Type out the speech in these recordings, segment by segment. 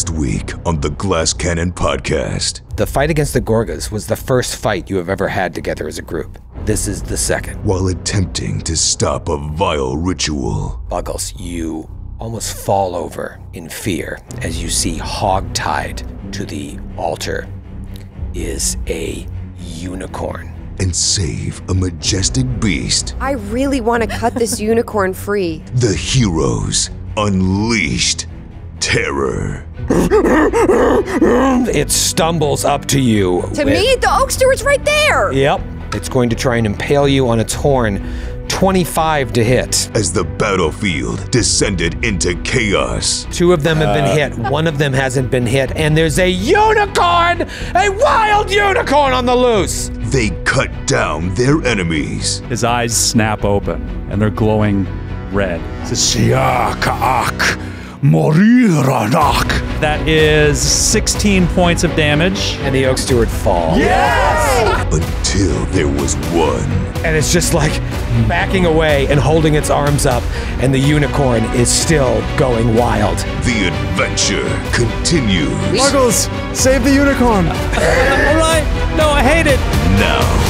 Last week on the Glass Cannon podcast. The fight against the Gorgas was the first fight you have ever had together as a group. This is the second. While attempting to stop a vile ritual, Buggles, you almost fall over in fear as you see hog-tied to the altar is a unicorn. and save a majestic beast, I really want to cut this unicorn free. the heroes unleashed terror. It stumbles up to you. To with- me, the oak steward's right there. Yep. It's going to try and impale you on its horn. 25 to hit. As the battlefield descended into chaos, Two of them have been uh. hit. One of them hasn't been hit. And there's a unicorn! A wild unicorn on the loose! they cut down their enemies. His eyes snap open and they're glowing red. It says, "Siakaak Moriranak." That is 16 points of damage. And the oak steward falls. Yes! Until there was one. And it's just like backing away and holding its arms up. And the unicorn is still going wild. The adventure continues Buggles, save the unicorn. All right. No, I hate it. now.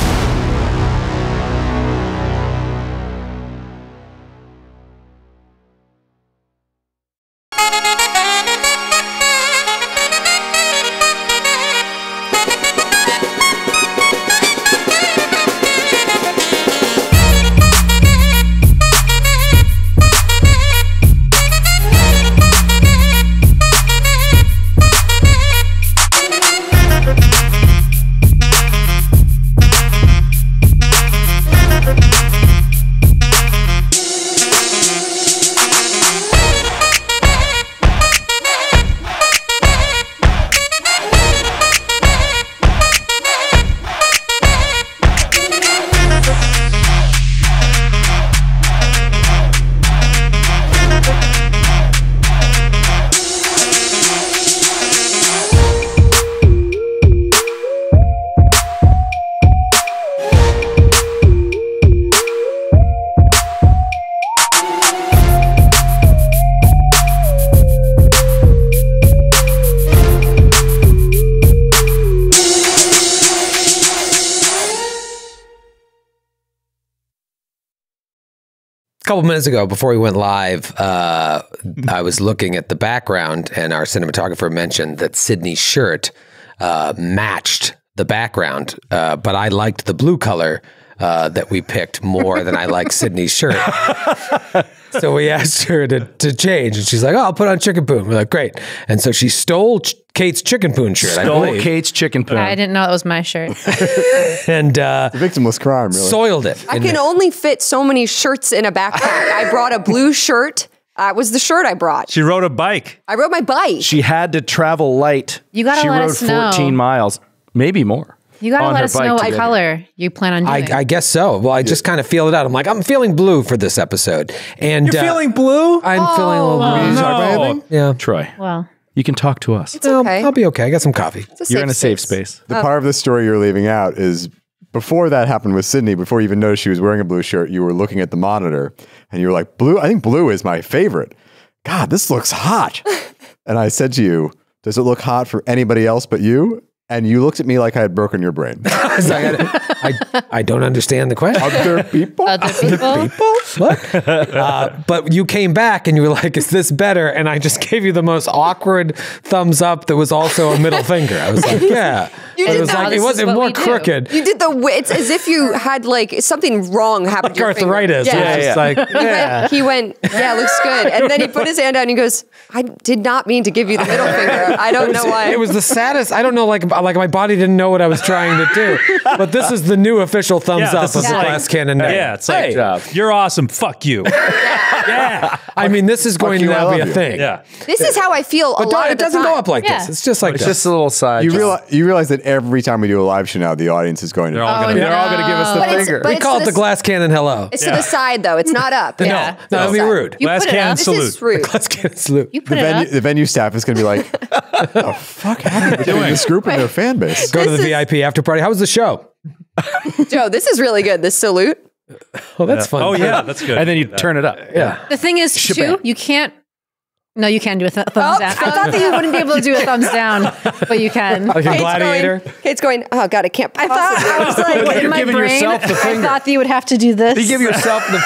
Couple minutes ago, before we went live, uh, I was looking at the background, and our cinematographer mentioned that Sydney's shirt uh, matched the background, uh, but I liked the blue color uh, that we picked more than I liked Sydney's shirt. so we asked her to, to change, and she's like, "Oh, I'll put on chicken poon." We're like, "Great!" And so she stole Ch- Kate's chicken poon shirt, I believe, Kate's chicken poon. I didn't know it was my shirt. and uh, Victimless crime, really. soiled it. I And- can only fit so many shirts in a backpack. I brought a blue shirt. That was the shirt I brought. She rode a bike. I rode my bike. She had to travel light. You gotta she let rode us know. 14 miles, maybe more. You gotta let us know what get color you plan on I, doing. I guess so. Well, I just kind of feel it out. I'm like, I'm feeling blue for this episode, and You're uh, feeling blue? I'm feeling a little blue. Did you talk about No. Yeah, Troy, well, you can talk to us. It's okay. I'll, I'll be okay. I got some coffee. You're in a safe space. space. The part of the story you're leaving out is before that happened with Sydney, before you even noticed she was wearing a blue shirt, you were looking at the monitor and you were like, Blue, I think blue is my favorite. God, this looks hot. and I said to you, Does it look hot for anybody else but you? And you looked at me like I had broken your brain. I, was I, I, I don't understand the question. Other people? other people. What? uh, but you came back and you were like, "Is this better?" And I just gave you the most awkward thumbs up that was also a middle finger. I was like, "Yeah." You it was that. like This it is wasn't more we do. crooked. You did the. wi- It's as if you had like something wrong happen Like to your finger. arthritis. Yeah. It was just like, He went- yeah. He went, yeah, looks good. And then he put his hand down and he goes, I did not mean to give you the middle finger. I don't know why. It was the saddest. I don't know, like like my body didn't know what I was trying to do. But this is the new official thumbs Yeah, up this of is the like- Glass Cannon. Night. Yeah, it's like, Hey, job. you're awesome. Fuck you. yeah. I mean, this is going you, to now be a you. thing. Yeah. this is how I feel a But lot don't, of it doesn't time. go up like Yeah. this. It's just like It's this. just a little side. You realize, you realize that every time we do a live show now, the audience is going to. They're all Oh, gonna They're all going to give us the But finger. we call it the the- Glass Cannon hello. It's to the side though. It's not up. no, no, to the that'd be rude. You Glass put cannon salute. Glass Cannon salute. You the put it venue, up. the venue staff is going to be like, what the fuck happened between this group and their fan base? Go to the is- VIP after party. How was the show? Joe, this is really good. This salute. Oh, that's fun. Oh, yeah. That's good. and then you turn it up. yeah. The thing is, too, you can't No, you can do a th- thumbs oh, down. I thought that you wouldn't be able to do a thumbs down, but you can. Like a Kate's gladiator. Going, Kate's going, oh God, I can't I thought. I was like in my giving brain. yourself the I thought that you would have to do this. You give yourself the.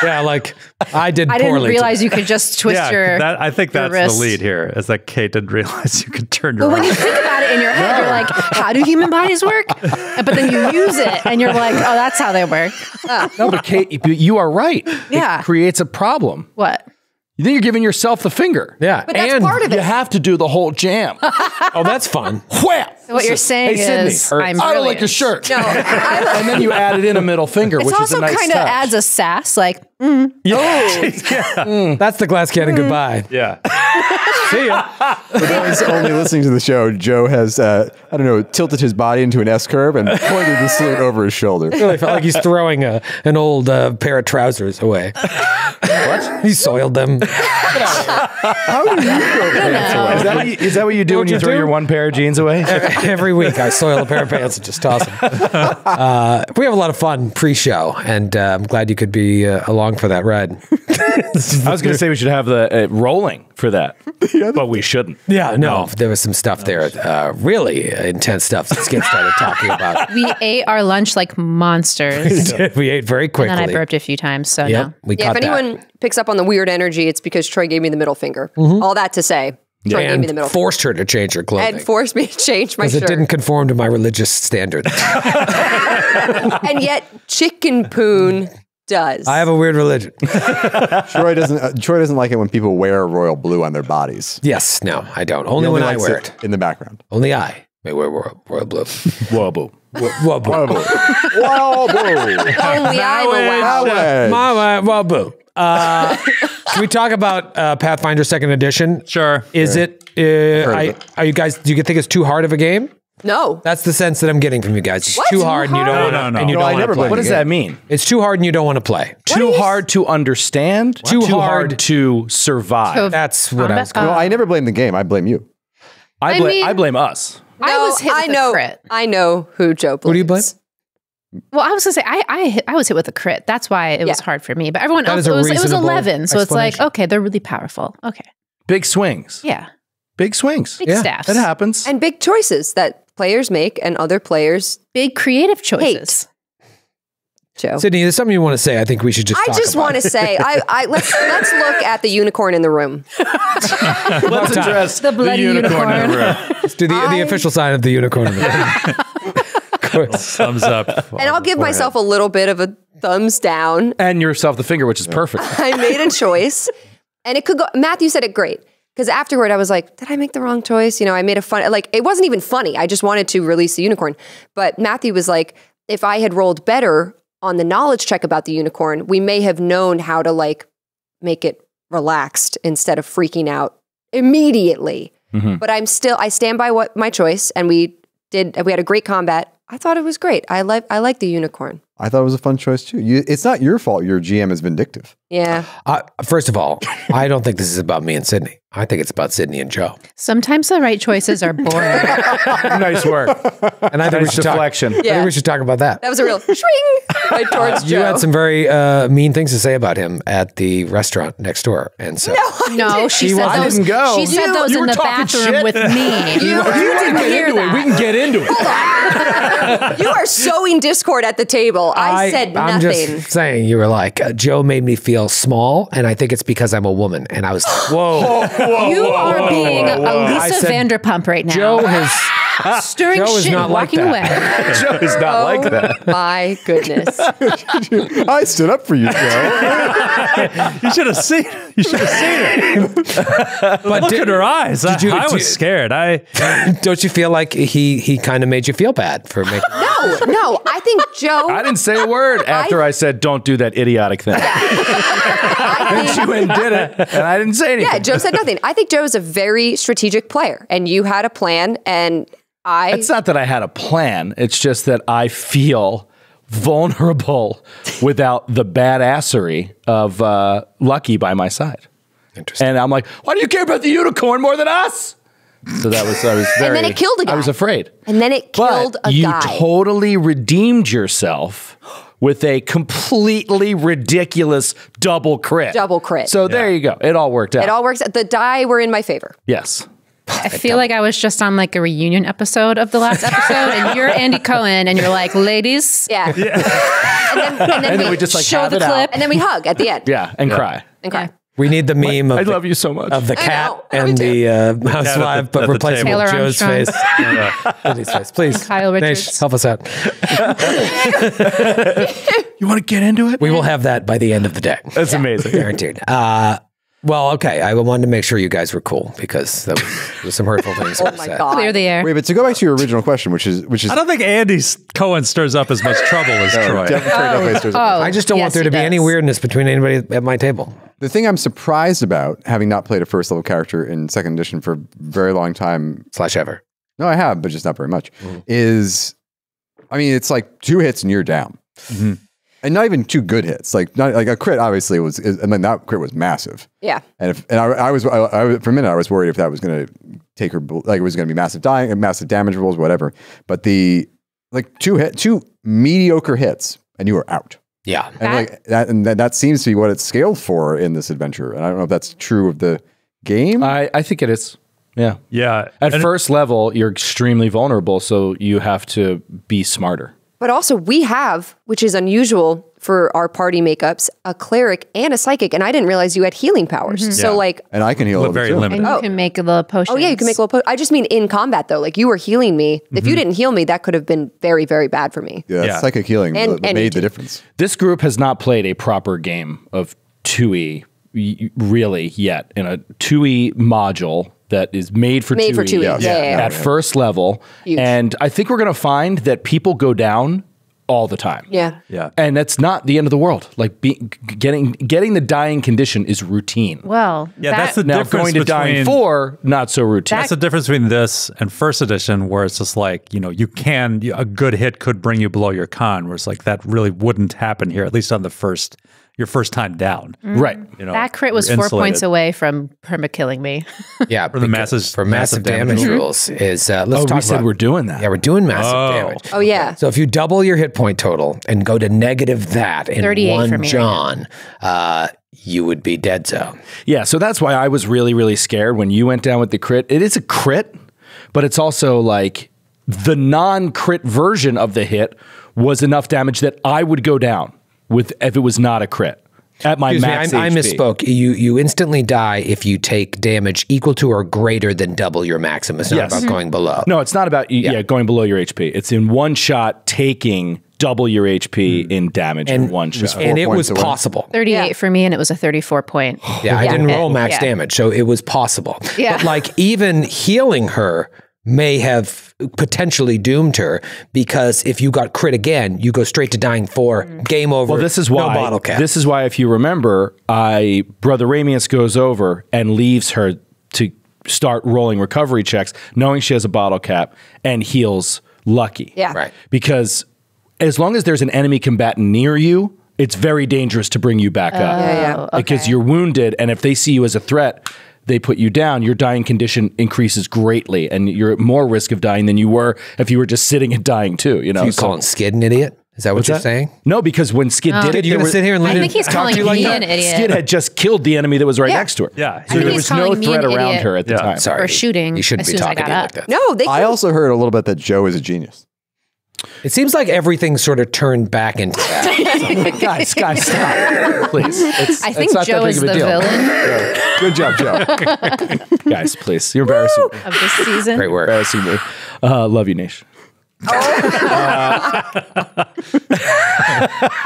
Yeah, like I did I didn't poorly. realize you could just twist yeah, your. that, I think that's wrist. the lead here. Is that Kate didn't realize you could turn your But when you think about it in your head, you're like, how do human bodies work? But then you use it and you're like, oh, that's how they work. Ah. No, but Kate, you- you are right. Yeah. It creates a problem. What? Then you're giving yourself the finger. Yeah, But that's and part of it. You have to do the whole jam. oh, that's fun. Wham! So what you're saying hey, Sydney, is, or, I'm I don't like brilliant. your shirt. No, and then you added in a middle finger, It's which is also a nice kind of adds a sass, like, That's the glass cannon goodbye. yeah. See ya. For those only listening to the show, Joe has, uh, I don't know, tilted his body into an S curve and pointed the salute over his shoulder. really felt like he's throwing a, an old uh, pair of trousers away. what? He soiled them. How do you throw pants away? Is that, what you, is that what you do when What'd you you throw do? your one pair of jeans away? Every week I soil a pair of pants and just toss them. Uh, we have a lot of fun pre-show, and uh, I'm glad you could be uh, along for that ride. I was going to say we should have the uh, rolling for that, but we shouldn't. Yeah, no, there was some stuff there, uh, really intense stuff that Skip started talking about. we ate our lunch like monsters. we ate very and quickly. then I burped a few times. So Yep, no. we yeah, if caught that. anyone picks up on the weird energy, it's because Troy gave me the middle finger. All that to say, Troy gave me the and middle forced her to change her finger clothing and forced me to change my because it didn't conform to my religious standards. and yet, chicken poon does. I have a weird religion. Troy doesn't. Uh, Troy doesn't like it when people wear royal blue on their bodies. yes, no, I don't. Only He when I wear it. in the background. Only I may wear royal, royal blue. Whoa, boo. Well, boo. Royal blue. Royal blue. Only I'm a wow. Away. Mama, well, boo. Uh, can we talk about uh, Pathfinder Second Edition? Sure. Is it? Uh, I, it. are you guys? Do you think it's too hard of a game? No. That's the sense that I'm getting from you guys. It's What? too Too hard, and you don't want to. No, no, no. No, I to never play. What does that mean? It's too hard, and you don't want to play. Too hard to understand? Too Too hard- hard to survive. So- That's what I was. Combat- No, I never blame the game. I blame you. I, I bla- mean- I blame us. I was hit with I a know. crit. I know who Joe blames. Who do you blame? Well, I was gonna say I I, I was hit with a crit. That's why it was hard for me. But everyone That else it was, it was eleven. So it's like okay, they're really powerful. Okay, Big swings. yeah, Big swings. big Yeah, staffs, That happens. And big choices that players make and other players big creative choices. Joe. Sydney, there's something you want to say. I think we should just. I talk just want to say, I, I let's let's look at the unicorn in the room. Let's address The bloody unicorn. in the room. Let's do the, the official sign of the unicorn. of course. Thumbs up. And I'll give myself a little bit of a thumbs down. and yourself the finger, which is perfect. I made a choice, and it could go. Matthew said it great because afterward I was like, "Did I make the wrong choice?" You know, I made a fun. Like it wasn't even funny. I just wanted to release the unicorn. But Matthew was like, "If I had rolled better on the knowledge check about the unicorn, we may have known how to like make it relaxed instead of freaking out immediately." Mm-hmm. But I'm still. I stand by what my choice, and we did. We had a great combat. I thought it was great. I like. I like the unicorn. I thought it was a fun choice too. You, it's not your fault. Your GM is vindictive. Yeah. Uh, first of all, I don't think this is about me and Sydney. I think it's about Sydney and Joe. Sometimes the right choices are boring. nice work. And I think we should deflection. talk. I Yeah. think we should talk about that. That was a real swing right towards You Joe. had some very uh, mean things to say about him at the restaurant next door, and so no, she He said I those. didn't go. She said You- those you in the bathroom shit. with me. You- you didn't hear that. We can get into it. You are sowing discord at the table. I, said I'm nothing. just saying, you were like, uh, Joe made me feel small, and I think it's because I'm a woman. And I was, like, whoa. you are being a I Lisa said Vanderpump right now. Joe has, stirring Joe is shit, not and like walking that. away. Joe is not oh like that. Oh My goodness. I stood up for you, Joe. You should have seen. You should have seen it. but Look did, at her eyes. I, you- I did- was scared. I don't you feel like he he kind of made you feel bad for making? No, no. I think Joe. I didn't say a word after I, said, don't do that idiotic thing. and she went and did it, and I didn't say anything. yeah, Joe said nothing. I think Joe is a very strategic player, and you had a plan, and I. It's not that I had a plan. It's just that I feel vulnerable without the badassery of uh, Lucky by my side. Interesting. And I'm like, why do you care about the unicorn more than us? So that was I was very. and then it killed I was afraid. and then it killed But a you guy. totally redeemed yourself with a completely ridiculous double crit. Double crit. So there you go. It all worked out. It all works. Out. The die were in my favor. yes. I feel like I was just on like a reunion episode of the last episode, and you're Andy Cohen, and you're like, ladies, Yeah. and then, and then, And we then we just like show the it out. clip. and then we hug at the end. Yeah, and cry. And cry. We need the meme of I the, love you so much. of the I cat know. I love and the uh, housewife, but at replace him with Taylor Joe's Armstrong. face. Cindy's face, please. Kyle Nash, Richards. help us out. you want to get into it? We will have that by the end of the day. That's amazing. Guaranteed. Uh, well, okay. I wanted to make sure you guys were cool because that was, there was some hurtful things. Oh my God. clear the air. Wait, but to go back to your original question, which is which is I don't think Andy Cohen stirs up as much trouble as Troy. Definitely- definitely stirs up. Oh, I just don't want there to he be any weirdness between anybody at my table. The thing I'm surprised about, having not played a first level character in second edition for a very long time, Slash ever. no, I have, but just not very much, Mm-hmm. is, I mean, it's like two hits and you're down, Mm-hmm. And not even two good hits. Like not like a crit, obviously was, is, I mean, that crit was massive. Yeah. And if and I, I was I, I was- for a minute I was worried if that was going to take her like it was going to be massive dying, massive damage rolls, whatever. But the like two hit two mediocre hits and you were out. Yeah. And That- like that and that, that seems to be what it's scaled for in this adventure. And I don't know if that's true of the game. I, I think it is. Yeah. Yeah. At And- first level, you're extremely vulnerable, so you have to be smarter. But also, we have, which is unusual for our party makeups, a cleric and a psychic. And I didn't realize you had healing powers. Mm-hmm. So, Yeah. like, and I can heal a Well, little very too. limited. And you Oh. can make the potion. oh, yeah, you can make a little potion. I just mean in combat, though. Like, you were healing me. If you mm-hmm. didn't heal me, that could have been very, very bad for me. Yeah, Yeah. psychic healing And- that and made the difference. This group has not played a proper game of 2e y- really yet in a 2e module that is made for Made 2e, for 2E. Yeah, yeah, yeah. at first level. Huge. And I think we're going to find that people go down all the time. Yeah. Yeah. And that's not the end of the world. Like be, getting getting the dying condition is routine. Well, Yeah, that, that's the now difference going to dying between- four, not so routine. That's the difference between this and first edition, where it's just like, you know, you can, a good hit could bring you below your con, where it's like that really wouldn't happen here, at least on the first, your first time down. right. You know, that crit was you're four points away from perma killing me. Yeah. For the masses- For massive, massive damage, damage rules is, uh, let's Oh, talk we said about- we're doing that. Yeah, we're doing massive Oh. damage. Oh, yeah. So if you double your hit point total and go to negative that in one John, uh, you would be dead zone. Yeah, so that's why I was really, really scared when you went down with the crit. It is a crit, but it's also like the non crit version of the hit was enough damage that I would go down with if it was not a crit at my Excuse me, max I, I HP. misspoke. You you instantly die if you take damage equal to or greater than double your maximum. It's not Yes. about mm-hmm. going below. No, it's not about yeah. going below your HP. It's in one shot taking double your HP hmm. in damage in one shot. and it was away. possible. 38 Yeah. for me, and it was a 34 point. Yeah, I didn't roll max yeah. damage, so it was possible. Yeah. But like even healing her may have potentially doomed her because if you got crit again, you go straight to dying four, mm-hmm. game over. Well, this is why. no bottle cap. This is why, if you remember, I brother Ramius goes over and leaves her to start rolling recovery checks, knowing she has a bottle cap, and heals Lucky. Yeah. Right. Because as long as there's an enemy combatant near you, it's very dangerous to bring you back up. Oh, yeah, yeah. Because you're wounded, and if they see you as a threat, they put you down. Your dying condition increases greatly, and you're at more risk of dying than you were if you were just sitting and dying too. You know. you So- calling Skid an idiot? Is that what you're that? saying? No, because when Skid oh. did it, you there gonna was- sit here and let I think he's calling to you like me an idiot. Skid had just killed the enemy that was right Yeah. next to her. Yeah. So there was no threat around idiot. her at the Yeah. time. Sorry, For shooting You shouldn't as be soon as I talking got up. like that. No, they I also heard a little bit that Joe is a genius. It seems like everything sort of turned back into that. guys, guys, stop, please. It's, I it's think not that Joe big is of a the deal. villain Good job, Joe. Guys, please, you're embarrassing. me. of this season. Great work. Embarrassing me. Uh, love you, Naish.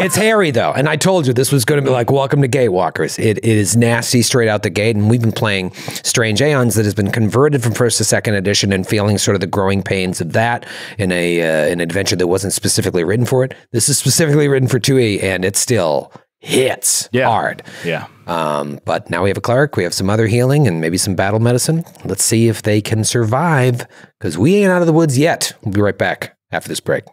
It's hairy though, and I told you this was going to be like Welcome to Gatewalkers. It, it is nasty straight out the gate, and we've been playing Strange Aeons that has been converted from first to second edition, and feeling sort of the growing pains of that in a uh, an adventure that wasn't specifically written for it. This is specifically written for 2e, and it's still hits Yeah. hard. Yeah. Um, but now we have a cleric, we have some other healing, and maybe some battle medicine. Let's see if they can survive, because we ain't out of the woods yet. We'll be right back after this break.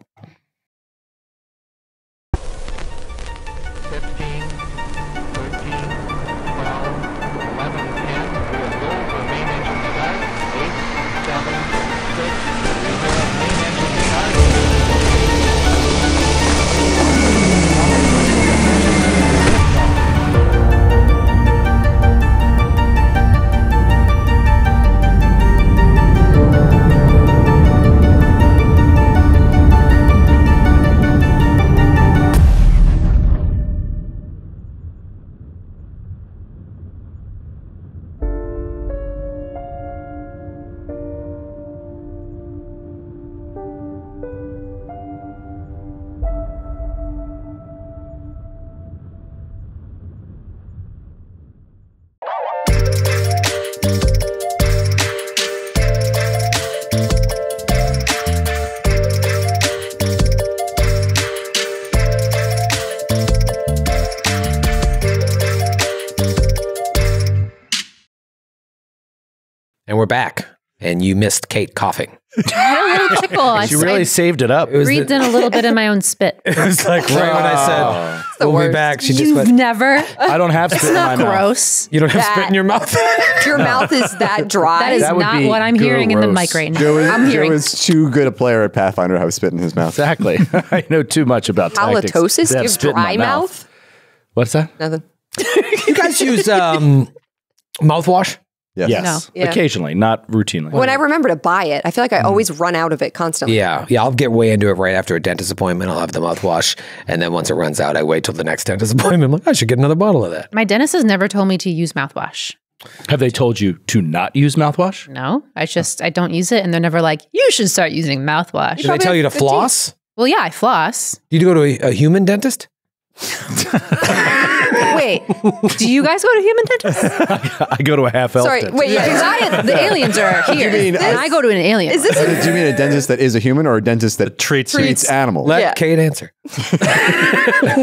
And you missed Kate coughing. I had a little tickle. I, You really I saved it up. It was, breathed the- in a little bit of my own spit. it was like right when I said, the we'll be back. She just You've went, never. I don't have spit It's in my not mouth. gross. you don't have That- spit in your mouth? Your mouth is that dry. That is That not what I'm hearing in the mic right now. Joe is, I'm Joe hearing. is too good a player at Pathfinder to have spit in his mouth. Exactly. I know too much about tactics. halitosis. to You have have in my dry mouth. What's that? Nothing. you guys use um, mouthwash? Yes. Yes. No. Yeah. Occasionally, not routinely. When I remember to buy it, I feel like I mm-hmm. always run out of it constantly. Yeah, yeah. I'll get way into it right after a dentist appointment. I'll have the mouthwash, and then once it runs out, I wait till the next dentist appointment. I'm like, I should get another bottle of that. My dentist has never told me to use mouthwash. have they told you to not use mouthwash? No, I just I don't use it, and they're never like, you should start using mouthwash. Did they tell you to have 15. floss? Well, yeah, I floss. Did you go to a, a human dentist? Wait, do you guys go to human dentists? I go to a half elf. Sorry, dentist. wait. Because Yeah. I the aliens are here, mean- and I go to an alien. Is this? A, Do you mean a dentist that is a human or a dentist that Treats treats animals? Let Yeah. Kate answer.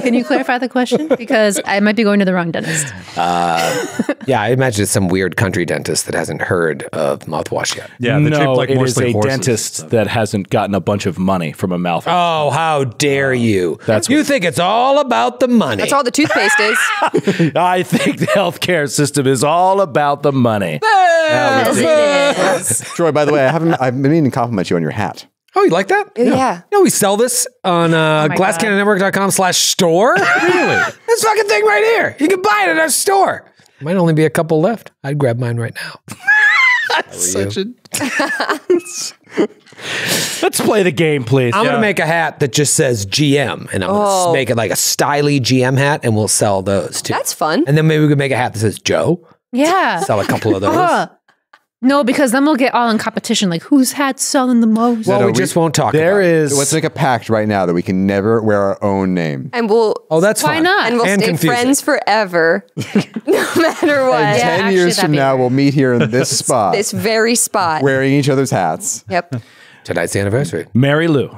Can you clarify the question? Because I might be going to the wrong dentist. Uh, yeah, I imagine it's some weird country dentist that hasn't heard of mouthwash yet. Yeah, they treat no, like it is a horses. dentist that hasn't gotten a bunch of money from a mouth. Oh, how dare uh, you! That's you what- think it's all about the money. that's all the toothpaste is. I think the healthcare system is all about the money. As it is. Troy, by the way, I haven't. I've been meaning to compliment you on your hat. Oh, you like that? Yeah. You know, we sell this on uh, my glasscannonnetwork.com slash store. really? This fucking thing right here. You can buy it at our store. Might only be a couple left. I'd grab mine right now. That's Such a. Let's play the game, please. I'm Yeah. going to make a hat that just says GM, and I'm going Oh. to make it like a styly GM hat, and we'll sell those too. That's fun. And then maybe we could make a hat that says Joe. Yeah. Sell a couple of those. Uh, no, because then we'll get all in competition. Like, who's hat's selling the most? well, no, we we- just won't talk There about it. is. Let's make a pact right now that we can never wear our own name. And we'll Oh, that's Why fine. not? and we'll stay confusing. friends forever, no matter what. And Yeah, ten actually, years from now, weird. we'll meet here in this spot, This very spot. wearing each other's hats. Yep. Tonight's the anniversary. Mary Lou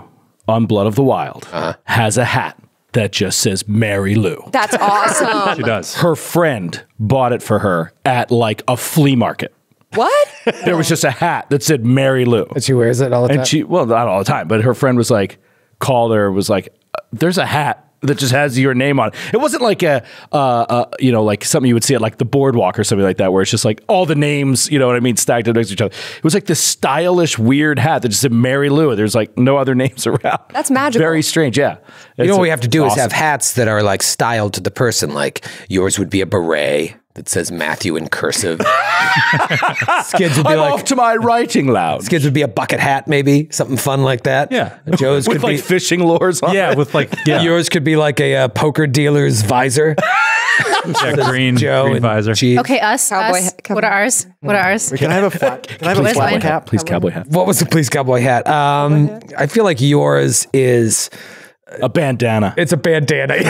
on Blood of the Wild Uh-huh. has a hat that just says Mary Lou. That's awesome. She does. Her friend bought it for her at like a flea market. What? There was just a hat that said Mary Lou. And she wears it all the time. And she, well, not all the time, but her friend was like, called her, was like, there's a hat that just has your name on it. It wasn't like a, uh, uh, you know, like something you would see at like the boardwalk or something like that, where it's just like all the names, you know what I mean, stacked up next to each other. It was like this stylish, weird hat that just said Mary Lou. There's like no other names around. That's magical. Very strange. Yeah. You know what we have to do is have hats that are like styled to the person. Like yours would be a beret that says Matthew in cursive. Skids would be I'm like off to my writing lounge. Skids would be a bucket hat, maybe something fun like that. Yeah. Joe's with could like be. fishing lures on Yeah, it. with like yeah, Yours could be like a, uh poker dealer's visor. yeah green, Joe green visor. Chief. Okay, us. Cowboy us. hat- cowboy What are ours? What are ours? Can I have a flat? Can I have a Where's flat mine? cap? Please, cowboy hat. What was the police cowboy hat? Um, I feel like yours is A bandana. it's a bandana It's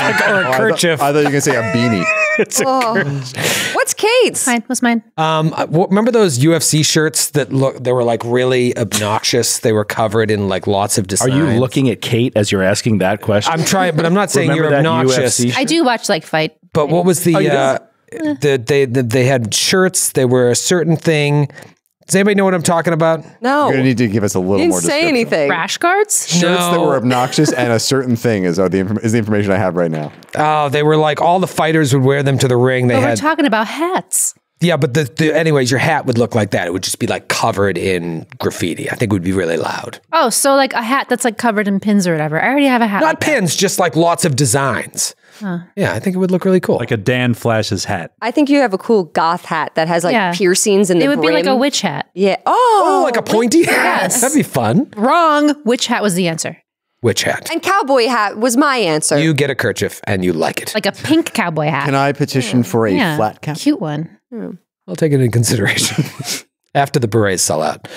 like- or Oh, a I thought- kerchief. I thought you were gonna say a beanie. What's Kate's? Mine. What's mine? Um, remember those UFC shirts that look? They were like really obnoxious. They were covered in like lots of designs. Are you looking at Kate as you're asking that question? I'm trying, but I'm not saying you're obnoxious. I do watch like fight. But what was the? you uh, the they the, they had shirts. They were a certain thing. Does anybody know what I'm talking about? No. You're gonna need to give us a little you more. didn't say description. anything. Rash guards? Shirts that were obnoxious and a certain thing is are the inform- is the information I have right now. Oh, they were like all the fighters would wear them to the ring. They But we're had talking about hats. yeah, but the, the anyways, your hat would look like that. It would just be like covered in graffiti. I think it would be really loud. Oh, so like a hat that's like covered in pins or whatever. I already have a hat. Not like that. pins, just like lots of designs. Yeah, I think it would look really cool. like a Dan Flashes hat. I think you have a cool goth hat that has like Yeah. piercings in the It would be like a witch hat. Yeah. Oh, oh, like a pointy hat. Yes. That'd be fun. Wrong. Witch hat was the answer. Witch hat. And cowboy hat was my answer. You get a kerchief and you like it. Like a pink cowboy hat. Can I petition hmm. for a yeah. flat cap? Cute one. Hmm. I'll take it in consideration after the berets sell out.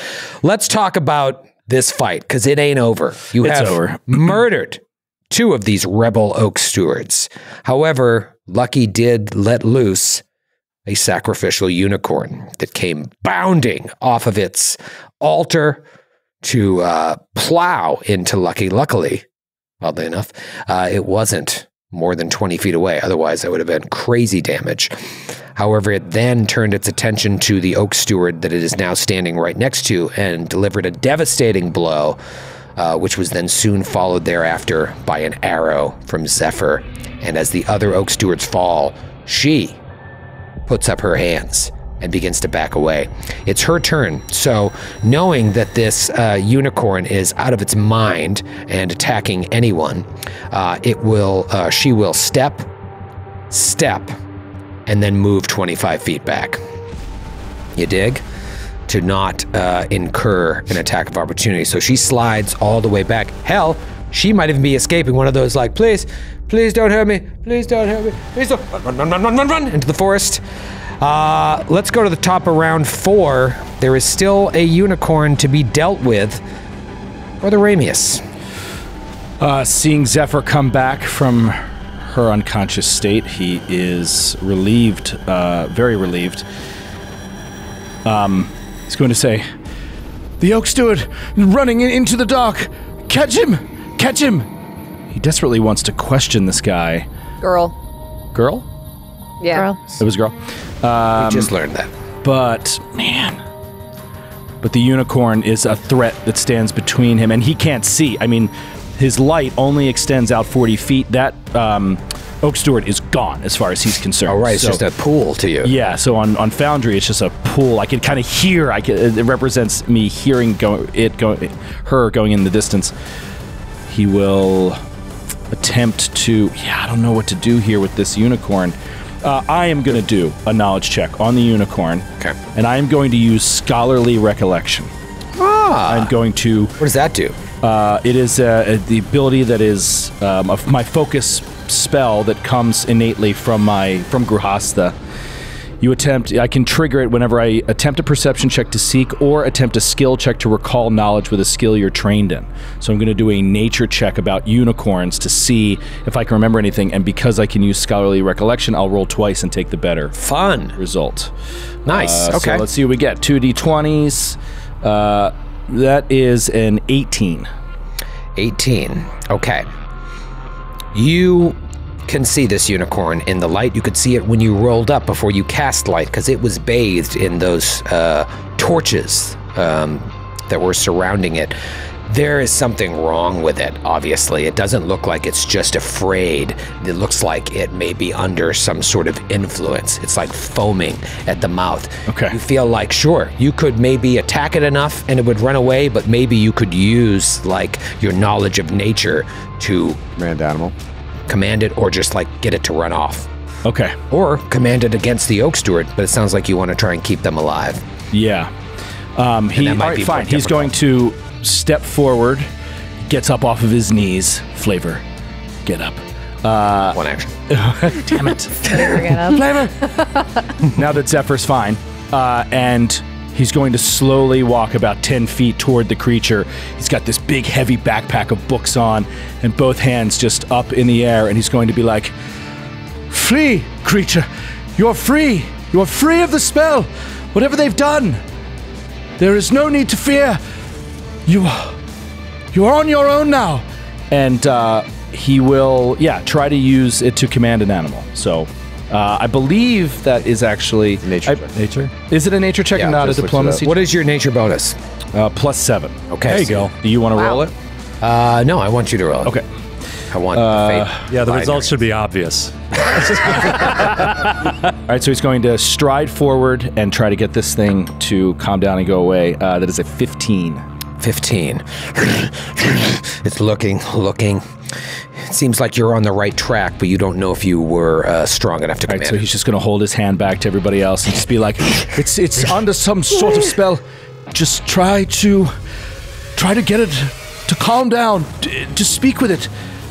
Let's talk about this fight because it ain't over. You It's have over. murdered two of these rebel oak stewards. However, Lucky did let loose a sacrificial unicorn that came bounding off of its altar to uh, plow into Lucky. Luckily, oddly enough, uh, it wasn't more than 20 feet away. Otherwise, that would have been crazy damage. However, it then turned its attention to the oak steward that it is now standing right next to and delivered a devastating blow, uh, which was then soon followed thereafter by an arrow from Zephyr. And as the other oak stewards fall, she puts up her hands and begins to back away. It's her turn. So, knowing that this uh, unicorn is out of its mind and attacking anyone, uh, it will. Uh, she will step, step, and then move 25 feet back. You dig? To not uh, incur an attack of opportunity. So she slides all the way back. Hell, she might even be escaping one of those, like, please, please don't hurt me. Please don't hurt me. Please don't. Run, run, run, run, run, run into the forest. Uh, let's go to the top of round four. There is still a unicorn to be dealt with. Brother Ramius. Uh, seeing Zephyr come back from her unconscious state, he is relieved, uh, very relieved. Um, he's going to say, "The oak steward running in- into the dark. Catch him! Catch him!" He desperately wants to question this guy. Girl. Girl? Yeah. Girl. It was a girl. we um, just learned that. But man, but the unicorn is a threat that stands between him, and he can't see. I mean, his light only extends out 40 feet. That um, oak steward is gone as far as he's concerned. All right, it's So- just a pool to you. yeah. So on, on Foundry, it's just a pool. I can kind of hear. I can, it represents me hearing go, it going, her going in the distance. He will attempt to. Yeah, I don't know what to do here with this unicorn. Uh, I am going to do a knowledge check on the unicorn. Okay. And I am going to use scholarly recollection. Ah, I'm going to. what does that do? Uh, it is uh, the ability that is um, of my focus spell that comes innately from my from Gruhasta. You attempt. I can trigger it whenever I attempt a perception check to seek or attempt a skill check to recall knowledge with a skill you're trained in. So I'm going to do a nature check about unicorns to see if I can remember anything. And because I can use scholarly recollection, I'll roll twice and take the better Fun. result. Nice. Uh, okay. So let's see what we get. Two d20s. That is an 18. 18. Okay. You can see this unicorn in the light. You could see it when you rolled up before you cast light because it was bathed in those uh, torches um, that were surrounding it. There is something wrong with it, obviously. It doesn't look like it's just afraid. It looks like it may be under some sort of influence. It's like foaming at the mouth. Okay. You feel like, sure, you could maybe attack it enough and it would run away, but maybe you could use like your knowledge of nature to Command animal. command it or just like get it to run off. Okay. Or command it against the Oak Steward, but it sounds like you want to try and keep them alive. Yeah. Um, he, that might all right, be fine. more He's going to step forward, gets up off of his knees. Flavor, get up. One action. Damn it. Forget up. now that Zephyr's fine, uh, and he's going to slowly walk about 10 feet toward the creature. He's got this big, heavy backpack of books on, and both hands just up in the air, and he's going to be like, Flee, creature! You're free! You are free of the spell! Whatever they've done! There is no need to fear! You are. You are on your own now! And uh, he will, yeah, try to use it to command an animal. So. Uh, I believe that is actually Nature I- check. Nature. Is it a nature check Yeah, and not a just switch it up. diplomacy? What is your nature bonus? Uh, plus seven. Okay. There you go. Do you want to roll it? Uh, no, I want you to roll. it. Okay. I want the fate. Yeah, the binder. results should be obvious. All right. So he's going to stride forward and try to get this thing to calm down and go away. Uh, that is a 15. 15. it's looking, looking. It seems like you're on the right track, but you don't know if you were uh, strong enough to All right. command So he's just going to hold his hand back to everybody else and just be like, "It's it's under some sort of spell. Just try to try to get it to calm down. D- to speak with it.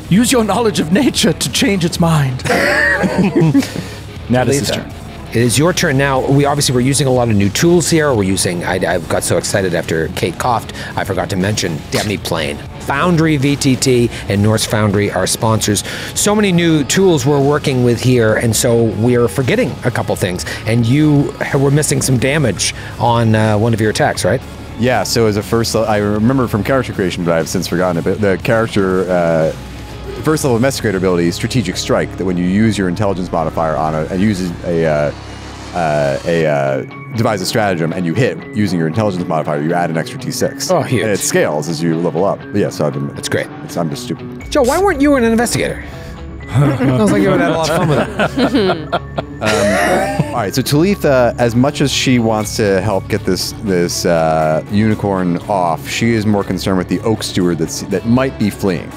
Use your knowledge of nature to change its mind." now this is turn. It is your turn now. We obviously were using a lot of new tools here. We're using. I, I got so excited after Kate coughed. I forgot to mention Demiplane, Foundry VTT, and Norse Foundry are sponsors. So many new tools we're working with here, and so we're forgetting a couple things. And you were missing some damage on uh, one of your attacks, right? Yeah, so as a first, I remember from character creation, but I've since forgotten it. But the character, uh, first first level investigator ability, strategic strike, that when you use your intelligence modifier on a and use a uh, uh, a uh, devise a stratagem and you hit using your intelligence modifier, you add an extra t6. Oh, huge. And it scales as you level up. But yeah, so I've been. That's great. It's, I'm just stupid. Joe, why weren't you an investigator? Sounds like you would have had a lot of fun with it. All right, so Talitha, as much as she wants to help get this this uh, unicorn off, she is more concerned with the oak steward that's that might be fleeing.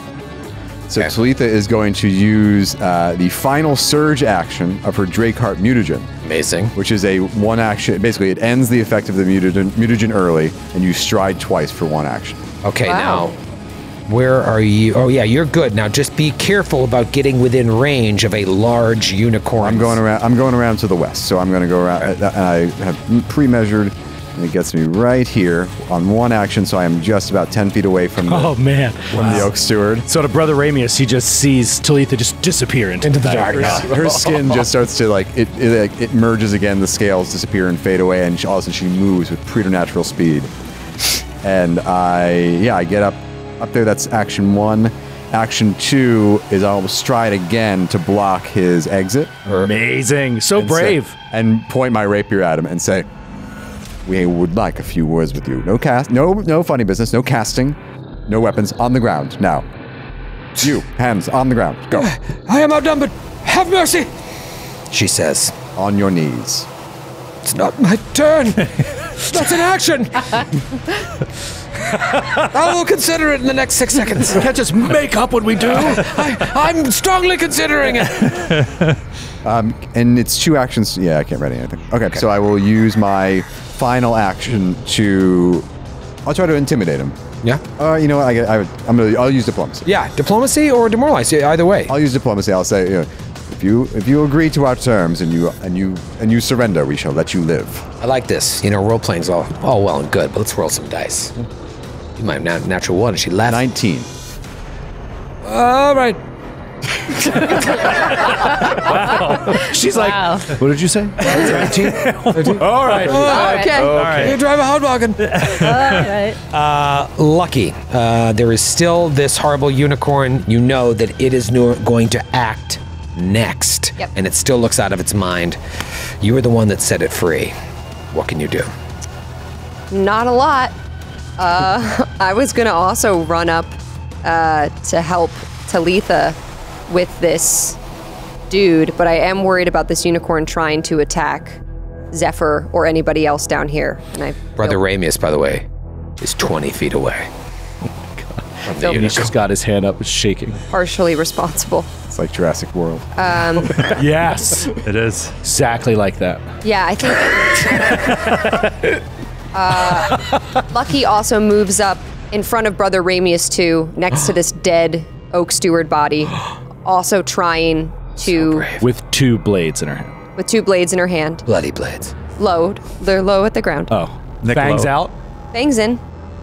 So Okay. Talitha is going to use uh, the final surge action of her Drakeheart mutagen, Amazing. which is a one action. Basically, it ends the effect of the mutagen, mutagen early, and you stride twice for one action. Okay, Wow. now, where are you? Oh, yeah, you're good. Now, just be careful about getting within range of a large unicorn. I'm going around. I'm going around to the west, so I'm going to go around. And I have pre-measured, and it gets me right here on one action. So I am just about ten feet away from the, Oh man. from the oak steward. So to Brother Ramius, he just sees Talitha just disappear into, Into the that. darkness. Her skin just starts to like it, it. like, It merges again. The scales disappear and fade away, and she, all of a sudden she moves with preternatural speed. And I, yeah, I get up, up there. That's action one. Action two is I'll stride again to block his exit. Amazing. So and say- brave. and point my rapier at him and say, "We would like a few words with you. No cast, no, no funny business. No casting, no weapons. On the ground now. You hands on the ground. Go I am outnumbered. Have mercy. She says, on your knees. It's not my turn. That's an action. I will consider it in the next six seconds. Can't just make up what we do. I, I'm strongly considering it. Um, And it's two actions. Yeah, I can't ready anything. Okay, so I will use my final action to. I'll try to intimidate him. Yeah. Uh, you know what? I, I, I'm gonna. I'll use diplomacy. Yeah, diplomacy or demoralize. Either way. I'll use diplomacy. I'll say, you know, if you if you agree to our terms and you and you and you surrender, we shall let you live. I like this. You know, role playing's all, all well and good, but let's roll some dice. You might have nat- natural one. She left. Nineteen. All right. She's Wow. like, what did you say? All right. Okay. You drive a hard wagon. Right. Uh, lucky. Uh, there is still this horrible unicorn. You know that it is no- going to act next. Yep. And it still looks out of its mind. You were the one that set it free. What can you do? Not a lot. Uh, I was gonna also run up uh, to help Talitha with this dude, but I am worried about this unicorn trying to attack Zephyr or anybody else down here. And I Brother feel Ramius, by the way, is 20 feet away. Oh the Don't- He's just got his hand up, shaking. partially responsible. It's like Jurassic World. Yes. It is. exactly like that. Yeah, I think. uh, Lucky also moves up in front of Brother Ramius too, next to this dead Oak Steward body, also trying to, With two blades in her hand. with two blades in her hand, Bloody blades. load. They're low at the ground. Oh. Nick Fangs Lowe. out, Bangs in,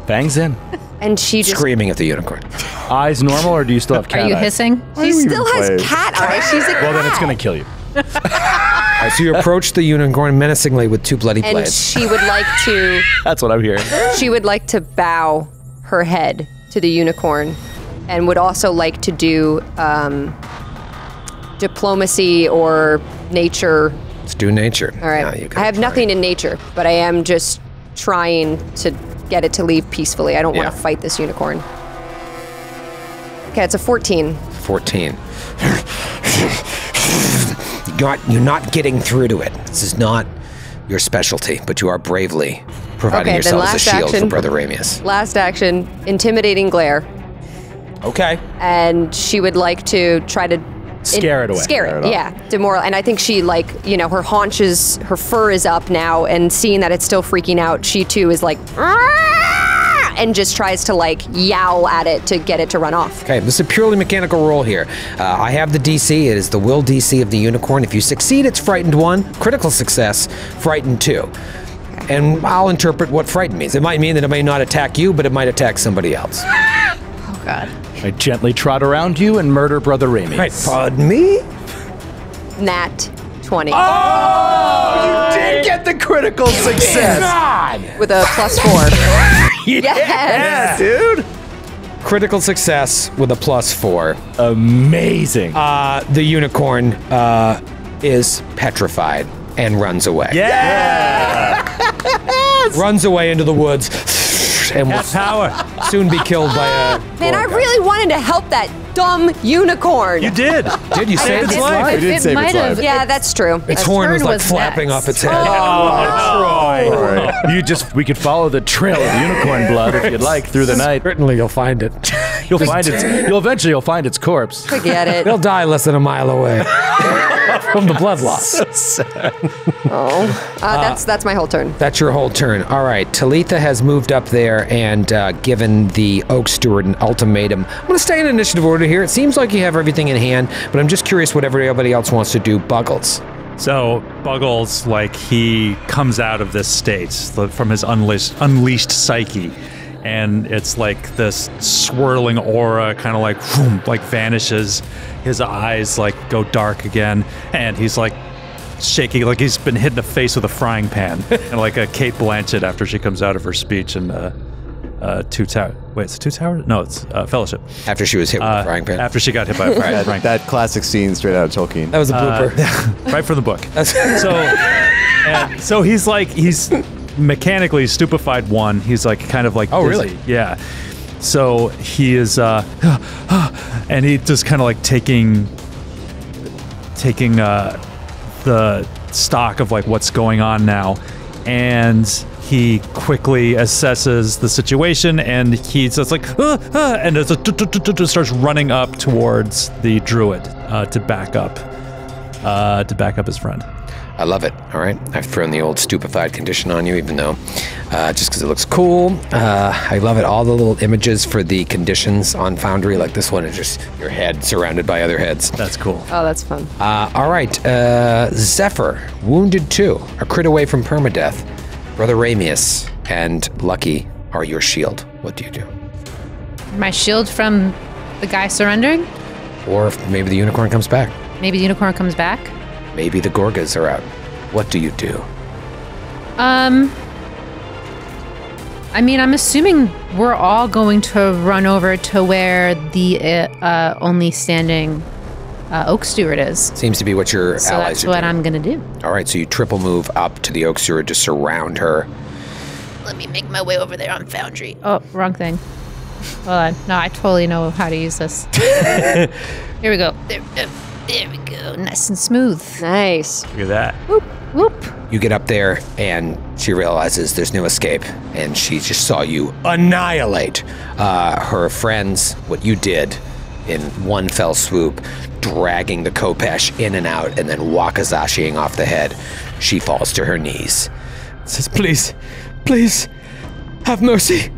fangs in. and she just. Screaming at the unicorn. Eyes normal, or do you still have cat Are you eyes? hissing? She still has cat eyes. She's a cat. Well, then it's gonna kill you. All right, so you approach the unicorn menacingly with two bloody And blades. she would like to. That's what I'm hearing. She would like to bow her head to the unicorn, and would also like to do um, diplomacy or nature Let's do nature. All right. I have nothing in nature, but I am just trying to get it to leave peacefully. I don't Yeah. want to fight this unicorn. Okay, it's a 14. 14. You're not, you're not getting through to it. This is not your specialty, but you are bravely providing Okay, yourself as a shield for. Brother Ramius. Last action, intimidating glare, Okay. and she would like to try to Scare it away. Scare Scare it, it yeah. Demoral, and I think she like you know her haunches, her fur is up now, and seeing that it's still freaking out, she too is like. "Ah!" And just tries to like yowl at it to get it to run off. Okay, this is a purely mechanical roll here. Uh, I have the DC. It is the will DC of the unicorn. If you succeed, it's frightened one. Critical success, frightened two. And I'll interpret what frightened means. It might mean that it may not attack you, but it might attack somebody else. Oh God. I gently trot around you and murder Brother Rami. Right, pardon me? Nat 20 Oh, you did get the critical success. God! with a plus four. yes. Yeah, dude. critical success with a plus four. Amazing. Uh, the unicorn uh, is petrified and runs away. Yeah. Runs away into the woods and will power. soon be killed by a. Man, I really wanted to help that dumb unicorn. You did. Did you save its life? I did it save its life. yeah, that's true. Its That's- horn was like was flapping next. off its head. Oh, Right. you just we could follow the trail of unicorn blood if you'd like through the night. Certainly, you'll find it. You'll find its. You'll eventually you'll find its corpse. Forget it. It'll die less than a mile away from the blood loss. Uh, that's that's my whole turn. That's your whole turn. All right. Talitha has moved up there and uh, given the Oak Steward an ultimatum. I'm going to stay in initiative order here. It seems like you have everything in hand, but I'm just curious what everybody else wants to do. Buggles. So Buggles, like he comes out of this state from his unleashed unleashed psyche, and it's like this swirling aura, kind of like whoom, like vanishes. His eyes like go dark again, and he's like shaking, like he's been hit in the face with a frying pan, and like a Cate Blanchett after she comes out of her speech and. uh, uh, Two Tower. Wait, it's Two Towers? No, it's uh, Fellowship. After she was hit with Uh, the frying pan. After she got hit by a frying That, pan. that classic scene straight out of Tolkien. that was a blooper. right from the book. so, and so he's like he's mechanically stupefied. One, he's like kind of like Oh, dizzy. really? Yeah. So he is, uh, and he just kind of like taking taking uh, the stock of like what's going on now, and he quickly assesses the situation, and he's just like, "Ah, ah," and it's a, starts running up towards the druid uh, to back up, uh, to back up his friend. I love it. All right. I've thrown the old stupefied condition on you, even though uh, just because it looks cool. Uh, I love it. All the little images for the conditions on Foundry, like this one, is just your head surrounded by other heads. That's cool. Oh, that's fun. Uh, all right. Uh, Zephyr, wounded two, a crit away from permadeath. Brother Ramius and Lucky are your shield. What do you do? My shield from the guy surrendering. Or maybe the unicorn comes back. Maybe the unicorn comes back. Maybe the Gorgas are out. What do you do? Um, I mean, I'm assuming we're all going to run over to where the uh, uh, only standing uh, Oak Steward is. Seems to be what your So allies that's what doing. I'm gonna do. All right, so you triple move up to the Oak Steward to surround her. Let me make my way over there on Foundry. Oh, wrong thing. Hold on. No, I totally know how to use this. Here we go. There, uh, there we go. Nice and smooth. Nice. Look at that. Whoop. You get up there, and she realizes there's no escape, and she just saw you annihilate uh, her friends. What you did in one fell swoop, dragging the khopesh in and out, and then wakazashiing off the head. She falls to her knees. Says, "Please, please, have mercy."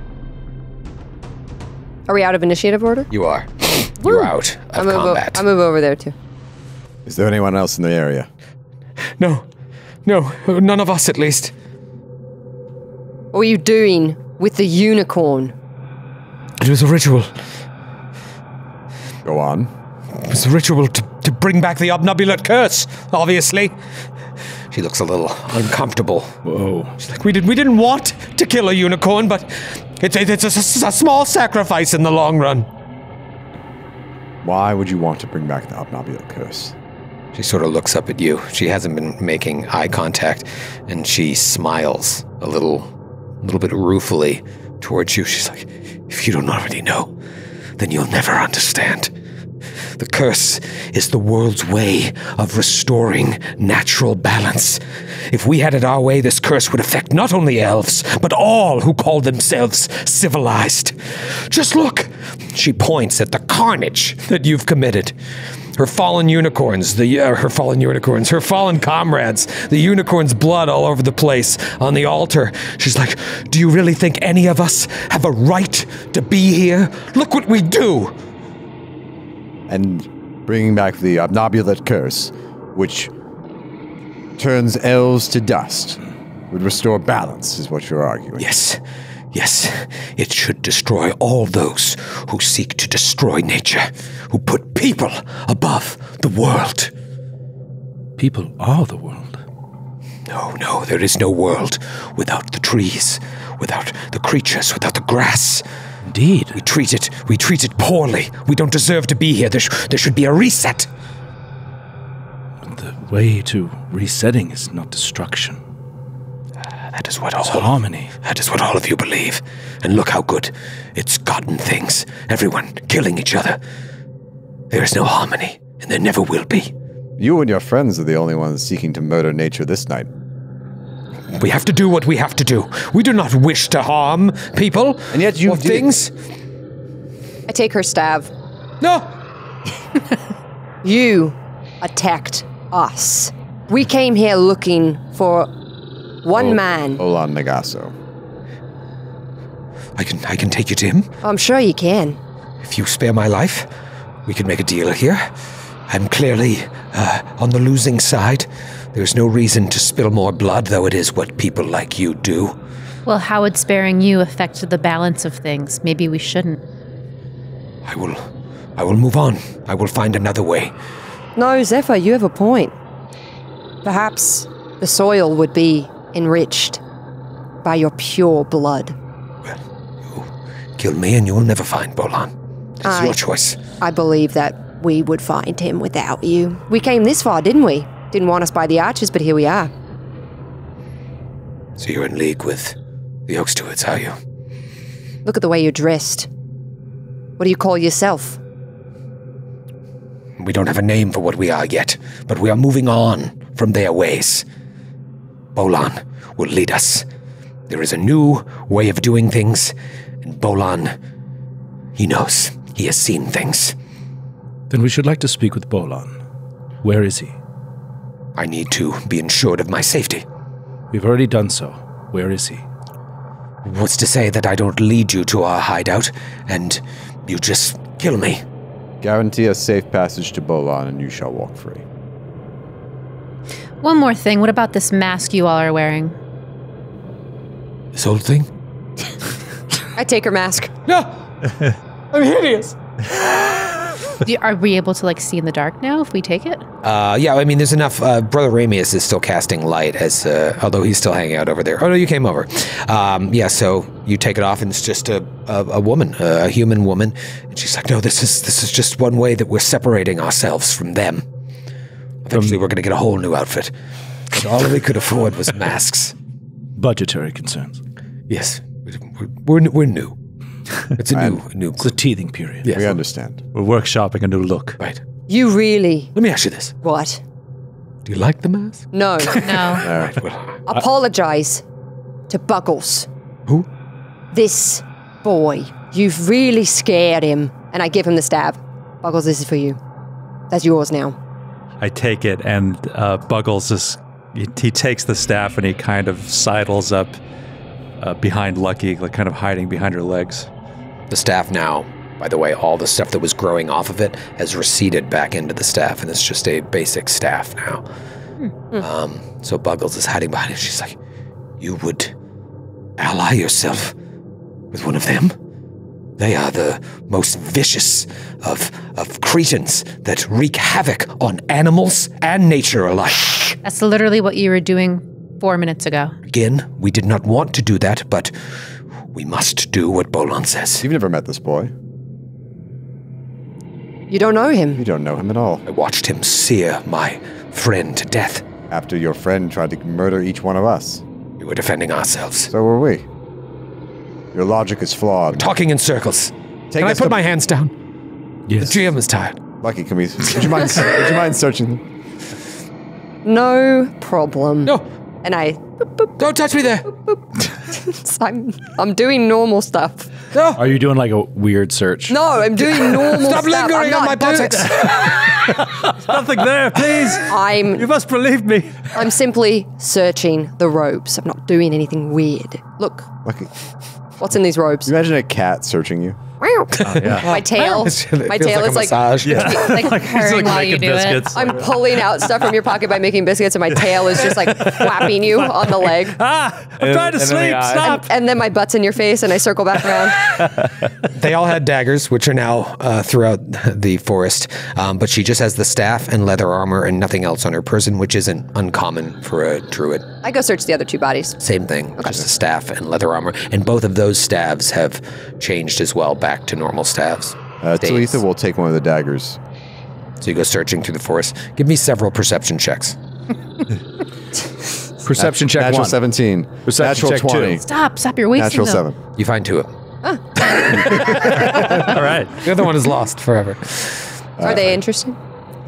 Are we out of initiative order? You are. You're out of I move, o- combat. I move over there too. Is there anyone else in the area? no, no, none of us at least. What were you doing with the unicorn? It was a ritual. Go on. It was a ritual to, to bring back the obnubilate curse, obviously. She looks a little uncomfortable. Whoa. She's like, we, did, we didn't want to kill a unicorn, but it's, it's a, a small sacrifice in the long run. Why would you want to bring back the obnubilate curse? She sort of looks up at you. She hasn't been making eye contact, and she smiles a little, a little bit ruefully towards you. She's like, "If you don't already know, then you'll never understand. The curse is the world's way of restoring natural balance. If we had it our way, this curse would affect not only elves, but all who call themselves civilized. Just look!" She points at the carnage that you've committed her fallen unicorns, the uh, her fallen unicorns, her fallen comrades, the unicorn's blood all over the place on the altar. She's like, "Do you really think any of us have a right to be here? Look what we do." And bringing back the obnubilate curse, which turns elves to dust, would restore balance, is what you're arguing. Yes. Yes, it should destroy all those who seek to destroy nature, who put people above the world. People are the world. No, no, there is no world without the trees, without the creatures, without the grass. Indeed. We treat it. We treat it poorly. We don't deserve to be here. There, sh- there should be a reset. The way to resetting is not destruction. That is what all. It's harmony. That is what all of you believe. And look how good it's gotten things. Everyone killing each other. There is no harmony, and there never will be. You and your friends are the only ones seeking to murder nature this night. We have to do what we have to do. We do not wish to harm people And yet you or did. things. I take her stab. No, You attacked us. We came here looking for one man. Olan Nagaso. I can I can take you to him. I'm sure you can. If you spare my life, we can make a deal here. I'm clearly uh, on the losing side. There's no reason to spill more blood, though it is what people like you do. Well, how would sparing you affect the balance of things? Maybe we shouldn't. I will I will move on. I will find another way. No, Zephyr, you have a point. Perhaps the soil would be enriched by your pure blood. Well, kill me and you will never find Bolan. It's Aye. your choice. I believe that we would find him without you. We came this far, didn't we? Didn't want us by the archers, but here we are. So you're in league with the Oak Stewards, are you? Look at the way you're dressed. What do you call yourself? We don't have a name for what we are yet, but we are moving on from their ways. Bolan will lead us. There is a new way of doing things, and Bolan, he knows. He has seen things. Then we should like to speak with Bolan. Where is he? I need to be ensured of my safety. We've already done so. Where is he? What's to say that I don't lead you to our hideout and you just kill me? Guarantee a safe passage to Bolan and you shall walk free. One more thing. What about this mask you all are wearing? This old thing? I take her mask. No! I'm hideous! Do- Are we able to like see in the dark now if we take it? Uh, yeah, I mean, there's enough. Uh, Brother Ramius is still casting light, as uh, although he's still hanging out over there. Oh no, you came over. Um, yeah, so you take it off, and it's just a a, a woman, a, human woman, and she's like, "No, this is this is just one way that we're separating ourselves from them. Eventually, we're going to get a whole new outfit. But all we could afford was masks. Budgetary concerns. Yes, we're we're, we're new. It's a new new. It's a teething period. Yes. We understand. We're workshopping a new look. Right. You really. Let me ask you this: What? Do you like the mask? No. No. All right. Well, Apologize to Buggles. who? This boy. You've really scared him. And I give him the stab. Buggles, this is for you. That's yours now. I take it, and uh, Buggles is. He, he takes the staff and he kind of sidles up uh, behind Lucky, like kind of hiding behind her legs. The staff now, by the way, all the stuff that was growing off of it has receded back into the staff, and it's just a basic staff now. Um, so Buggles is hiding behind it. She's like, You would ally yourself with one of them? They are the most vicious of, of cretins that wreak havoc on animals and nature alike. That's literally what you were doing four minutes ago. Again, we did not want to do that, but we must do what Bolan says. You've never met this boy. You don't know him. You don't know him at all. I watched him sear my friend to death. After your friend tried to murder each one of us. We were defending ourselves. So were we. Your logic is flawed. Talking in circles. Take Can I put to- my hands down? Yes. The GM is tired. Lucky, can we? Would you mind? would you mind searching? No problem. No, And I, don't touch me there. I'm, I'm doing normal stuff. No, Are you doing like a weird search? No, I'm doing normal stop stuff. I'm lingering on my doing- buttocks. Nothing there, please. I'm, You must believe me. I'm simply searching the robes. I'm not doing anything weird. Look, Lucky. what's in these robes? Imagine a cat searching you. My tail, my tail like is like massage. Like purring while you making do biscuits. I'm pulling out stuff from your pocket by making biscuits, and my tail is just like flapping you on the leg. Ah, I'm trying to and the sleep. Stop. And then my butt's in your face, and I circle back around. They all had daggers, which are now uh, throughout the forest. Um, but she just has the staff and leather armor and nothing else on her person, which isn't uncommon for a druid. I go search the other two bodies. Same thing, just a staff and leather armor. And both of those staves have changed as well back to normal staves. Uh, Staves. Talitha will take one of the daggers. So you go searching through the forest. Give me several perception checks. Perception check Natural one. 17. Perception Natural check 20. two. Stop, stop, you're wasting Natural them. 7. You find two of them. All right. The other one is lost forever. Are they interesting?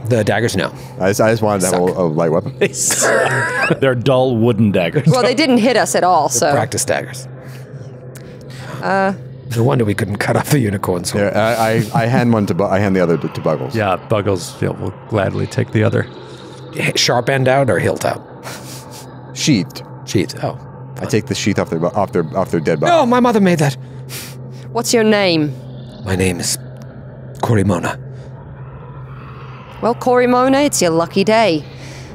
The daggers, no. I just, I just wanted to have a, a light weapon. They're dull wooden daggers. Well, they didn't hit us at all, so Practice daggers. Uh, no wonder we couldn't cut off the unicorn's Here, horn. I, I, I hand one to Bu- I hand the other to, to Buggles. Yeah, Buggles yeah, will gladly take the other. Sharp end out or hilt out? Sheathed. Sheath. Oh. I take the sheath off their bu- off their off their dead body. No, my mother made that. what's your name? My name is Korimona. Well, Cory Mona, it's your lucky day.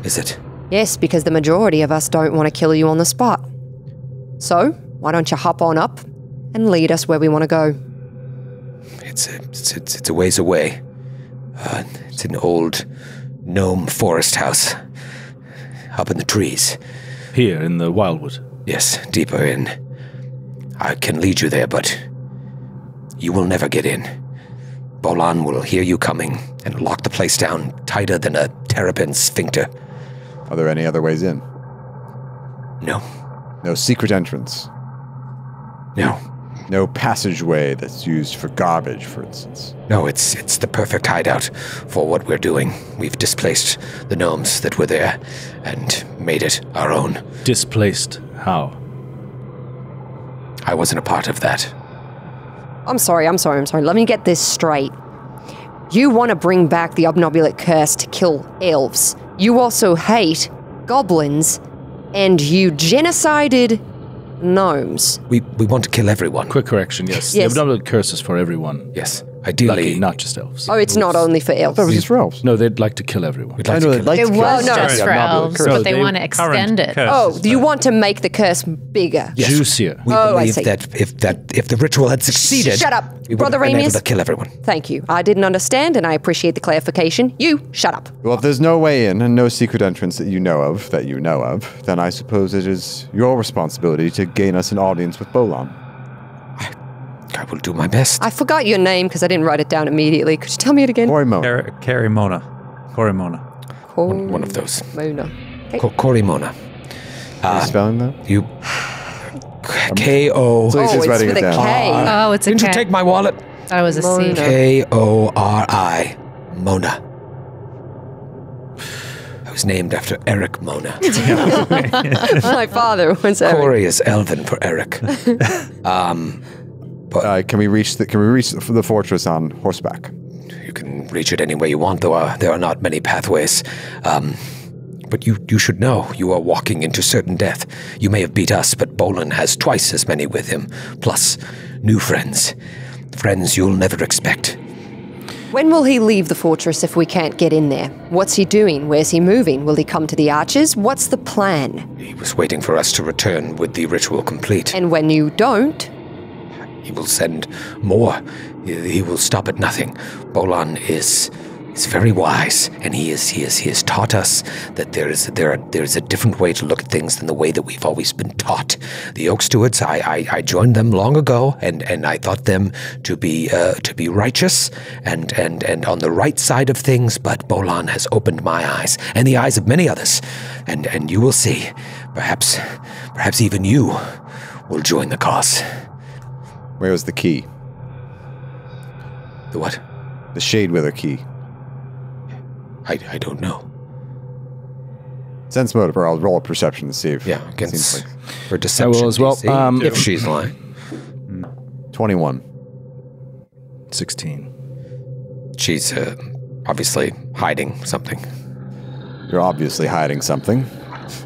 Is it? Yes, because the majority of us don't want to kill you on the spot. So, why don't you hop on up and lead us where we want to go? It's a, it's, it's, it's a ways away. Uh, it's an old gnome forest house. Up in the trees. Here in the Wilewood. Yes, deeper in. I can lead you there, but you will never get in. Bolan will hear you coming and lock the place down tighter than a terrapin sphincter. Are there any other ways in? No, No secret entrance. no, No passageway that's used for garbage, for instance. no, it's it's the perfect hideout for what we're doing. We've displaced the gnomes that were there and made it our own. Displaced. How? I wasn't a part of that. I'm sorry, I'm sorry, I'm sorry. Let me get this straight. You want to bring back the obnubilate curse to kill elves. You also hate goblins, and you genocided gnomes. We we want to kill everyone. Quick correction, yes. Yes. The abdominal curse is for everyone. Yes, Lucky, ideally. not just elves. Oh, it's not only for elves. That was just for elves. No, they'd like to kill everyone. We'd like I to kill they'd like It to kill was no. just for elves, but they they- want to extend it. Oh, you want to make the curse bigger? Juicier. We Oh, I believe see. that if that if the ritual had succeeded, Shut up. we would Brother have Ramius. to kill everyone. Thank you. I didn't understand, and I appreciate the clarification. You, shut up. Well, if there's no way in and no secret entrance that you know of, that you know of, then I suppose it is your responsibility to gain us an audience with Bolan. I will do my best. I forgot your name because I didn't write it down immediately. Could you tell me it again? Or Mo. Carry, carry Mona. Cory Mona. one, one of those. Mona. Ko- Korimona. Are you uh, spelling that? You. Um, K O. So he's Oh, just it's writing with it a down. K. Uh, oh, it's a Didn't you cat. take my wallet? Thought it was a C. Mona. K O R I. Mona. I was named after Erik Mona. My father was Eric. Corey is Elven for Eric. Um, Uh, can we reach the Can we reach the fortress on horseback? You can reach it any way you want, though uh, there are not many pathways. Um, but you, you should know you are walking into certain death. You may have beat us, but Bolan has twice as many with him, plus new friends. Friends you'll never expect. When will he leave the fortress if we can't get in there? What's he doing? Where's he moving? Will he come to the arches? What's the plan? He was waiting for us to return with the ritual complete. And when you don't, He will send more. He will stop at nothing. Bolan is is very wise, and he is he is he has taught us that there is there are, there is a different way to look at things than the way that we've always been taught. The Oak Stewards, I, I, I joined them long ago, and, and I thought them to be uh, to be righteous and, and and on the right side of things. But Bolan has opened my eyes and the eyes of many others, and and you will see, perhaps perhaps even you will join the cause. Where was the key? The what? The Shade Wither key. I, I don't know. Sense motive, or I'll roll a perception to see if. Yeah, seems against like for deception. I will as well. Um, if she's lying, twenty-one. 16. she's uh, obviously hiding something. You're obviously hiding something.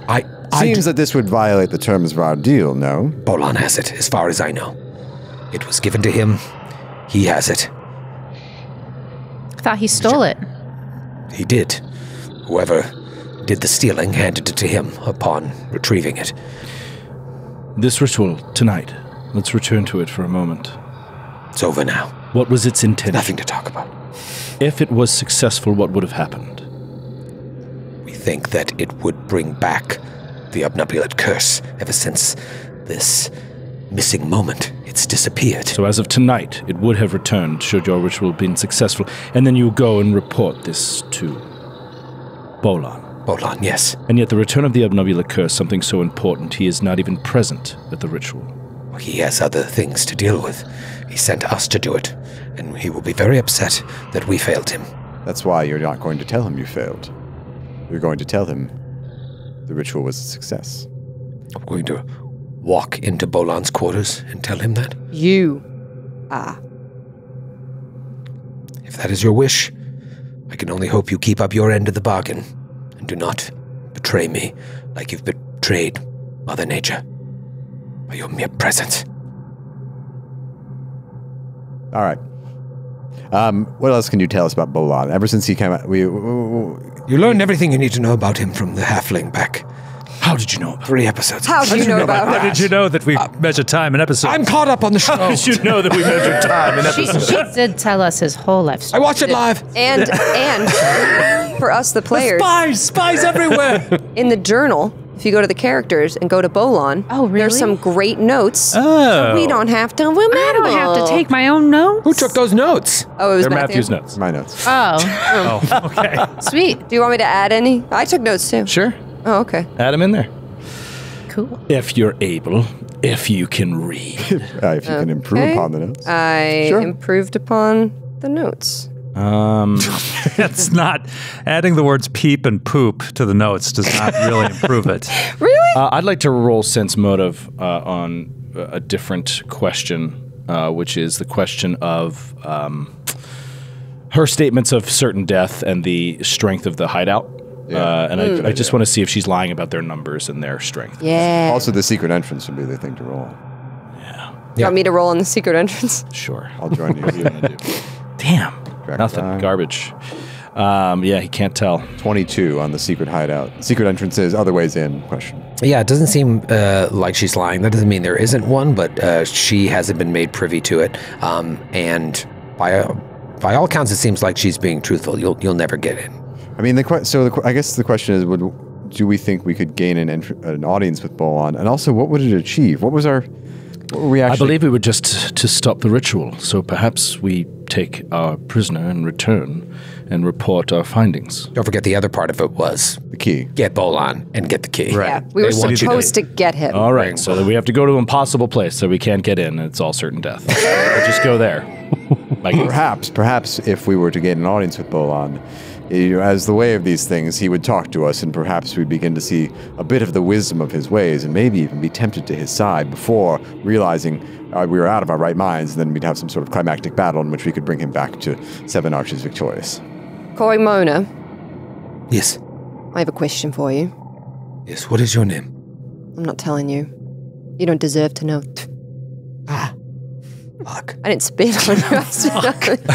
I, I Seems that this would violate the terms of our deal. No. Bolan has it, as far as I know. It was given to him. He has it. I thought he stole it. He did. Whoever did the stealing handed it to him upon retrieving it. This ritual, tonight. Let's return to it for a moment. It's over now. What was its intention? Nothing to talk about. If it was successful, what would have happened? We think that it would bring back the obnubilate curse ever since this missing moment. It's disappeared. So as of tonight, it would have returned should your ritual have been successful, and then you go and report this to Bolan. Bolan, yes. And yet the return of the obnubula curse, something so important, he is not even present at the ritual. He has other things to deal with. He sent us to do it, and he will be very upset that we failed him. That's why you're not going to tell him you failed. You're going to tell him the ritual was a success. I'm going to walk into Bolan's quarters and tell him that. You. Ah. If that is your wish, I can only hope you keep up your end of the bargain and do not betray me like you've betrayed Mother Nature by your mere presence. All right. Um, what else can you tell us about Bolan? Ever since he came out, we, we- we- You learned everything you need to know about him from the halfling back How did you know three episodes. How do you know about How did you know that we uh, measure time in episodes? I'm caught up on the show. you know that we measured time and She, she did tell us his whole life story. I story. watched it live. And and for us, the players, spies, spies everywhere. in the journal, if you go to the characters and go to Bolan, Oh, really? there's some great notes. oh, We don't have to remember. I don't have to take my own notes. Who took those notes? Oh, it was They're Matthew. Matthew's notes. my notes. Oh, oh, okay. sweet. Do you want me to add any? I took notes too. Sure. Oh, okay. Add him in there. Cool. If you're able, if you can read. Uh, if you can improve upon the notes. I Sure. improved upon the notes. Um, It's not adding the words peep and poop to the notes does not really improve it. Really? uh, I'd like to roll sense motive uh, on a different question, uh, which is the question of um, her statements of certain death and the strength of the hideout. Uh, and I, I just want to see if she's lying about their numbers and their strength. Yeah. Also, the secret entrance would be the thing to roll. Yeah. You want me to roll on the secret entrance? Sure. I'll join you. Damn. Correct Nothing. time. Garbage. Um, yeah, he can't tell. 22 on the secret hideout. Secret entrance is other ways in question. Yeah, it doesn't seem uh, like she's lying. That doesn't mean there isn't one, but uh, she hasn't been made privy to it. Um, and by uh, by all accounts, it seems like she's being truthful. You'll you'll never get in. I mean, the que- so the, I guess the question is, would do we think we could gain an entr- an audience with Bolan? And also, what would it achieve? What was our what were we I actually? believe we were just to stop the ritual, so perhaps we take our prisoner and return and report our findings. Don't forget the other part of it was the key. get Bolan and get the key. Yeah. We were They want you to- supposed to get him. All right, so that we have to go to an impossible place, so we can't get in, and it's all certain death. we'll just go there. Like, Perhaps, perhaps if we were to gain an audience with Bolan, you know, as the way of these things, he would talk to us, and perhaps we'd begin to see a bit of the wisdom of his ways, and maybe even be tempted to his side before realizing uh, we were out of our right minds. And then we'd have some sort of climactic battle in which we could bring him back to Seven Arches victorious. Koi Mona, Yes, I have a question for you. yes. What is your name? I'm not telling you. You don't deserve to know. Fuck. I didn't spit on you. I spit on the ground.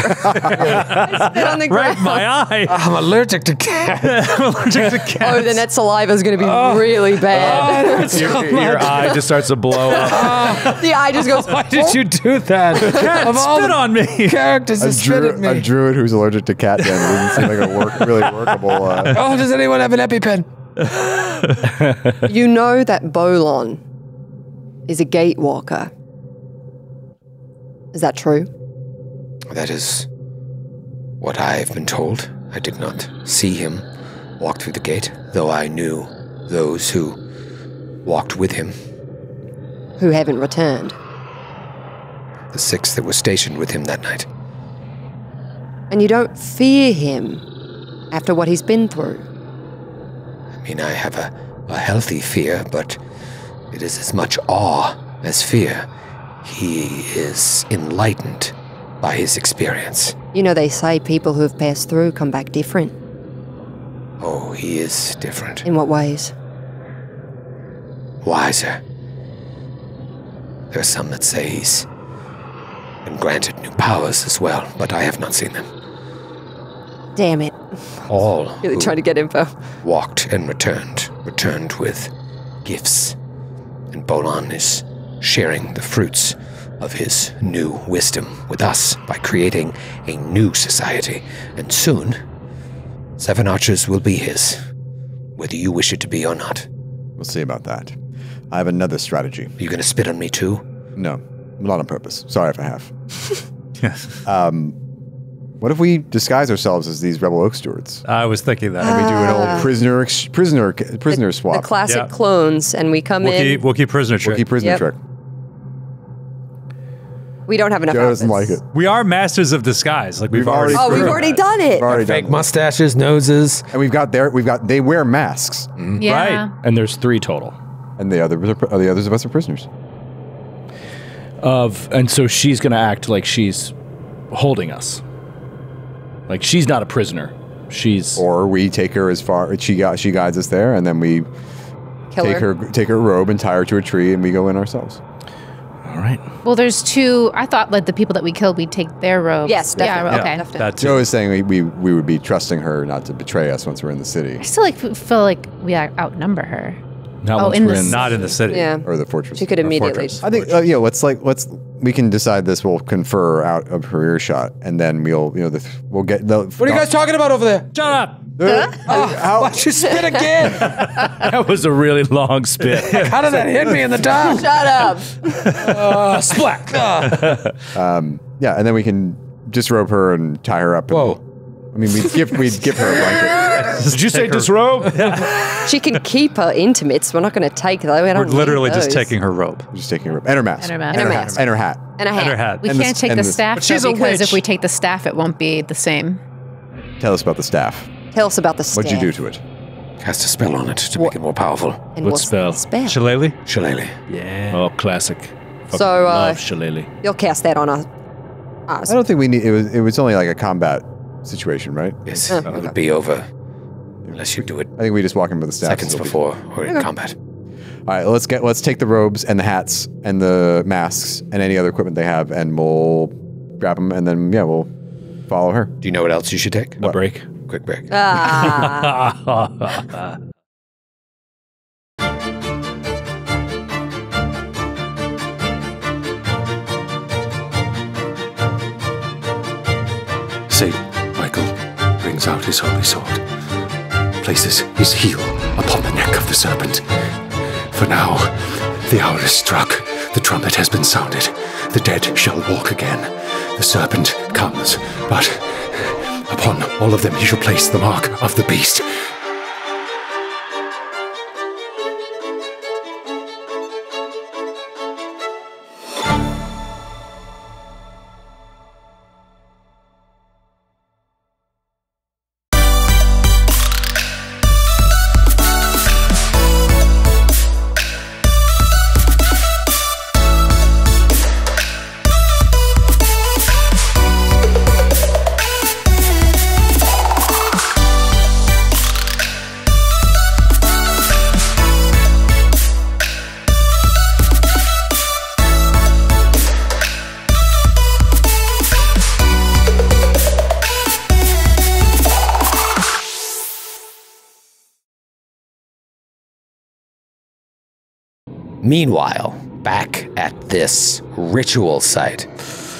I spit on the Right, ground. my eye. I'm allergic to cats. I'm allergic to cats. Oh, then that saliva is going to be really bad. your, your eye just starts to blow up. the eye just goes. Why did you do that? Cat of all spit on me. characters A, that spit dru- at me. a druid who's allergic to cat den doesn't seem like a work, really workable. Uh, oh, does anyone have an EpiPen? You know that Bolan is a gatewalker. Is that true? That is what I have been told. I did not see him walk through the gate, though I knew those who walked with him, Who haven't returned? the six that were stationed with him that night. And you don't fear him after what he's been through. I mean, I have a, a healthy fear, but it is as much awe as fear. He is enlightened by his experience. You know, they say people who have passed through come back different. Oh, he is different. In what ways? wiser. There are some that say he's been granted new powers as well, but I have not seen them. Damn it. All Really trying to get info. walked and returned, returned with gifts. And Bolan is sharing the fruits of his new wisdom with us by creating a new society. And soon, Seven Arches will be his, whether you wish it to be or not. We'll see about that. I have another strategy. Are you going to spit on me too? No, not on purpose. Sorry if I have. Yes. Um, What if we disguise ourselves as these rebel oak stewards? I was thinking that. And we do an old ah. prisoner ex- prisoner prisoner swap. The classic Yeah. clones, and we come Wookiee, in. Wookiee prisoner trick. Wookiee prisoner Yep. trick. We don't have enough. Joe doesn't like it. We are masters of disguise. Like we've, We've already Oh, we've already done it. We've already Fake done mustaches, noses. and we've got their we've got they wear masks, mm-hmm. Yeah. And there's three total. and the other the others of us are prisoners. Of and so she's gonna act like she's holding us. Like she's not a prisoner. She's Or we take her as far she got she guides us there, and then we Kill take her. her take her robe and tie her to a tree, and we go in ourselves. all right. Well, there's two. I thought like the people that we killed, we'd take their robes. Yes, Yeah. definitely. Okay. Definitely. that too. Joe is saying we, we we would be trusting her not to betray us once we're in the city I still like feel like we out- outnumber her. Not Oh, once in we're the in. Not in the city. Yeah. or the fortress. She could immediately. fortress. I think uh, you know. Let's like let's we can decide this. We'll confer out of her earshot, and then we'll you know the, we'll get the. What are you guys talking about over there? Shut up. How, Why'd you spit again? that was a really long spit. How did that hit me in the dark? Shut up. Uh, splat. Uh. yeah, and then we can disrobe her and tie her up. and- Whoa. I mean, we'd give we'd give her a blanket. Did you say disrobe? She can keep her intimates. We're not going to take though. We We're literally just taking her robe We're just taking her and her mask And her mask. And her hat. mask. and her hat. and a hat. and her hat. We And can't s- take the the- staff she's though, a because if we take the staff, it won't be the same. Tell us about the staff. Tell us about the staff. What'd you do to it? Cast a spell on it to make it more powerful. And What spell? the spell? Shillelagh? Shillelagh. Yeah. Oh, classic. Fucking So, uh, love shillelagh. You'll cast that on us. us. I don't think we need. It was it was only like a combat situation, right? Yes, Oh, it would be over unless you do it I think we just walk in with the staff. seconds It'll be- before we're in combat. All right, let's get let's take the robes and the hats and the masks and any other equipment they have, and we'll grab them, and then yeah, we'll follow her. Do you know what else you should take? A break. Quick break. Ah, Saint Michael brings out his holy sword, places his heel upon the neck of the serpent. For now, the hour is struck, the trumpet has been sounded, the dead shall walk again. The serpent comes, but upon all of them he shall place the mark of the beast. Meanwhile, back at this ritual site,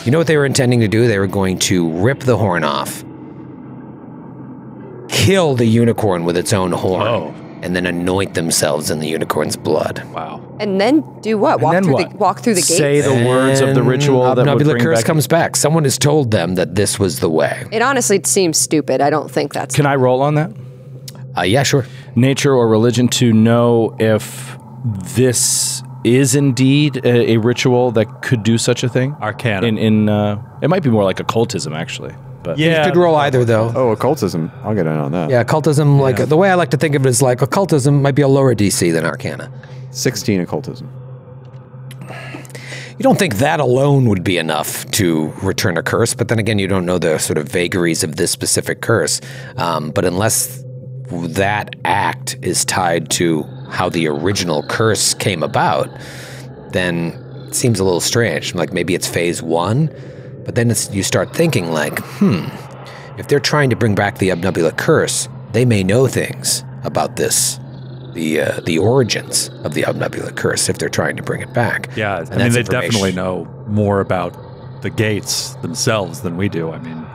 you know what they were intending to do? They were going to rip the horn off, kill the unicorn with its own horn, Oh. and then anoint themselves in the unicorn's blood. Wow. and then do what? Walk through what? the walk through the gates. Say the words of the And ritual that would Obnubula bring curse back. comes back. Someone has told them that this was the way. it honestly seems stupid. I don't think that's. Can I roll on that? Uh, yeah, sure. Nature or religion to know if this is indeed a, a ritual that could do such a thing? Arcana. In in uh, it might be more like occultism actually. But Yeah. You could roll either, though. Oh, occultism. I'll get in on that. Yeah, occultism, like the way I like to think of it is like occultism might be a lower DC than Arcana. sixteen occultism. You don't think that alone would be enough to return a curse, but then again, you don't know the sort of vagaries of this specific curse. Um, but unless that act is tied to how the original curse came about, then it seems a little strange. Like maybe it's phase one, but then it's, you start thinking like, hmm, if they're trying to bring back the Obnubula curse, they may know things about this. The, uh, the origins of the Obnubula curse, if they're trying to bring it back. Yeah. And I mean, they definitely know more about the gates themselves than we do. I mean,